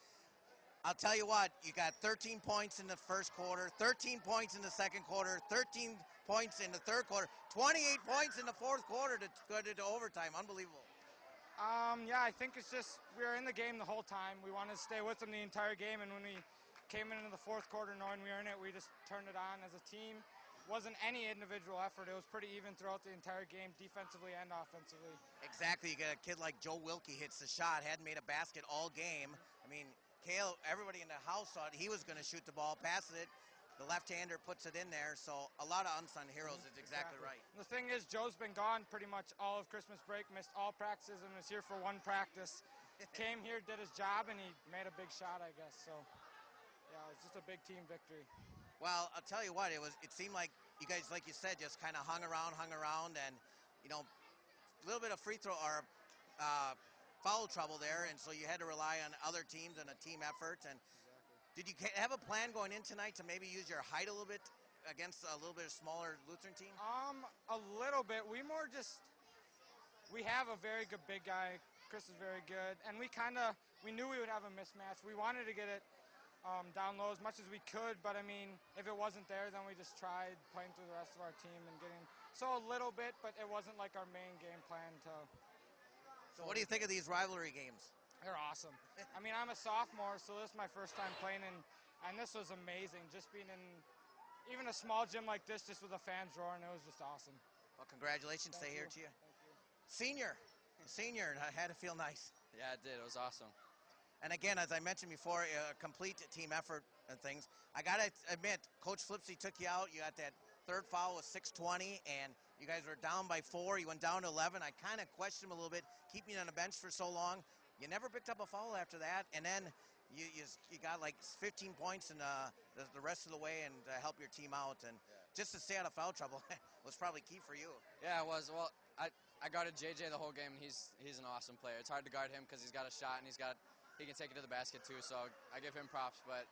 I'll tell you what, you got 13 points in the first quarter, 13 points in the second quarter, 13 points in the third quarter, 28 points in the fourth quarter to go to overtime. Unbelievable. Um, yeah, I think it's just we were in the game the whole time. We wanted to stay with them the entire game, and when we came into the fourth quarter knowing we were in it, we just turned it on as a team. Wasn't any individual effort. It was pretty even throughout the entire game, defensively and offensively. Exactly. You got a kid like Joe Wilkie hits the shot, hadn't made a basket all game. I mean, Kale, everybody in the house thought he was going to shoot the ball, passes it. The left-hander puts it in there. So a lot of unsung heroes is exactly, right. The thing is, Joe's been gone pretty much all of Christmas break, missed all practices, and was here for one practice. <laughs> Came here, did his job, and he made a big shot, I guess. So, yeah, it was just a big team victory. Well, I'll tell you what, it was. It seemed like you guys, like you said, just kind of hung around, hung around, and you know, a little bit of free throw or uh, foul trouble there, and so you had to rely on other teams and a team effort. And did you have a plan going in tonight to maybe use your height a little bit against a little bit of smaller Lutheran team? Um, a little bit. We more just we have a very good big guy. Chris is very good, and we kind of we knew we would have a mismatch. We wanted to get it um, down low as much as we could, but I mean, if it wasn't there, then we just tried playing through the rest of our team and getting so a little bit, but it wasn't like our main game plan to. So what do you think of these rivalry games? They're awesome. I mean, I'm a sophomore, so this is my first time playing, and and this was amazing. Just being in even a small gym like this, just with the fans roaring, it was just awesome. Well, congratulations. Thank Stay here you. to you. Senior, senior, and I had to feel nice. Yeah, it did. It was awesome. And again, as I mentioned before, a complete team effort and things. I gotta admit, Coach Flipsy took you out. You got that third foul with 6:20, and you guys were down by four. You went down to 11. I kind of questioned him a little bit, keeping you on the bench for so long. You never picked up a foul after that, and then you you, you got like 15 points in uh, the, the rest of the way and uh, help your team out. And just to stay out of foul trouble <laughs> was probably key for you. Yeah, it was. Well, I, I guarded JJ the whole game, and he's he's an awesome player. It's hard to guard him because he's got a shot and he's got he can take it to the basket too. So I give him props. But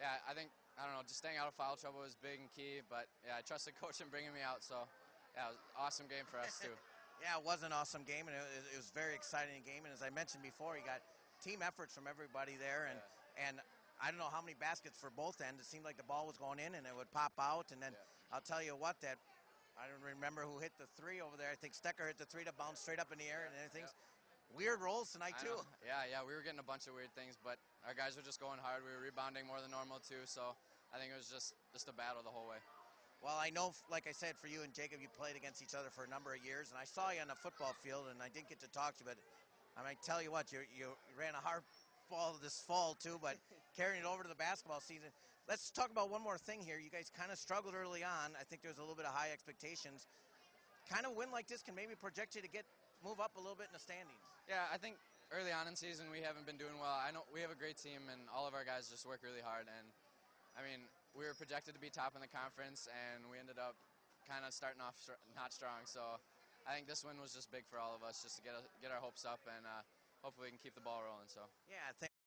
yeah, I think I don't know, just staying out of foul trouble was big and key. But yeah, I trusted coach in bringing me out. So yeah, it was an awesome game for us too. <laughs> Yeah, it was an awesome game, and it was, it was a very exciting game. And as I mentioned before, you got team efforts from everybody there, and and I don't know how many baskets for both ends. It seemed like the ball was going in, and it would pop out. And then I'll tell you what, that I don't remember who hit the three over there. I think Stecker hit the three to bounce straight up in the air, and everything's weird rolls tonight too. Yeah, yeah, we were getting a bunch of weird things, but our guys were just going hard. We were rebounding more than normal too. So I think it was just just a battle the whole way. Well, I know, like I said, for you and Jacob, you played against each other for a number of years, and I saw you on the football field, and I didn't get to talk to you, but I might tell you what, you, you ran a hard ball this fall too, but <laughs> carrying it over to the basketball season. Let's talk about one more thing here. You guys kind of struggled early on. I think there was a little bit of high expectations. Kind of win like this can maybe project you to get move up a little bit in the standings. Yeah, I think early on in season we haven't been doing well. I know we have a great team and all of our guys just work really hard. And I mean, we were projected to be top in the conference, and we ended up kind of starting off not strong. So I think this win was just big for all of us, just to get get our hopes up and uh, hopefully we can keep the ball rolling. So Yeah.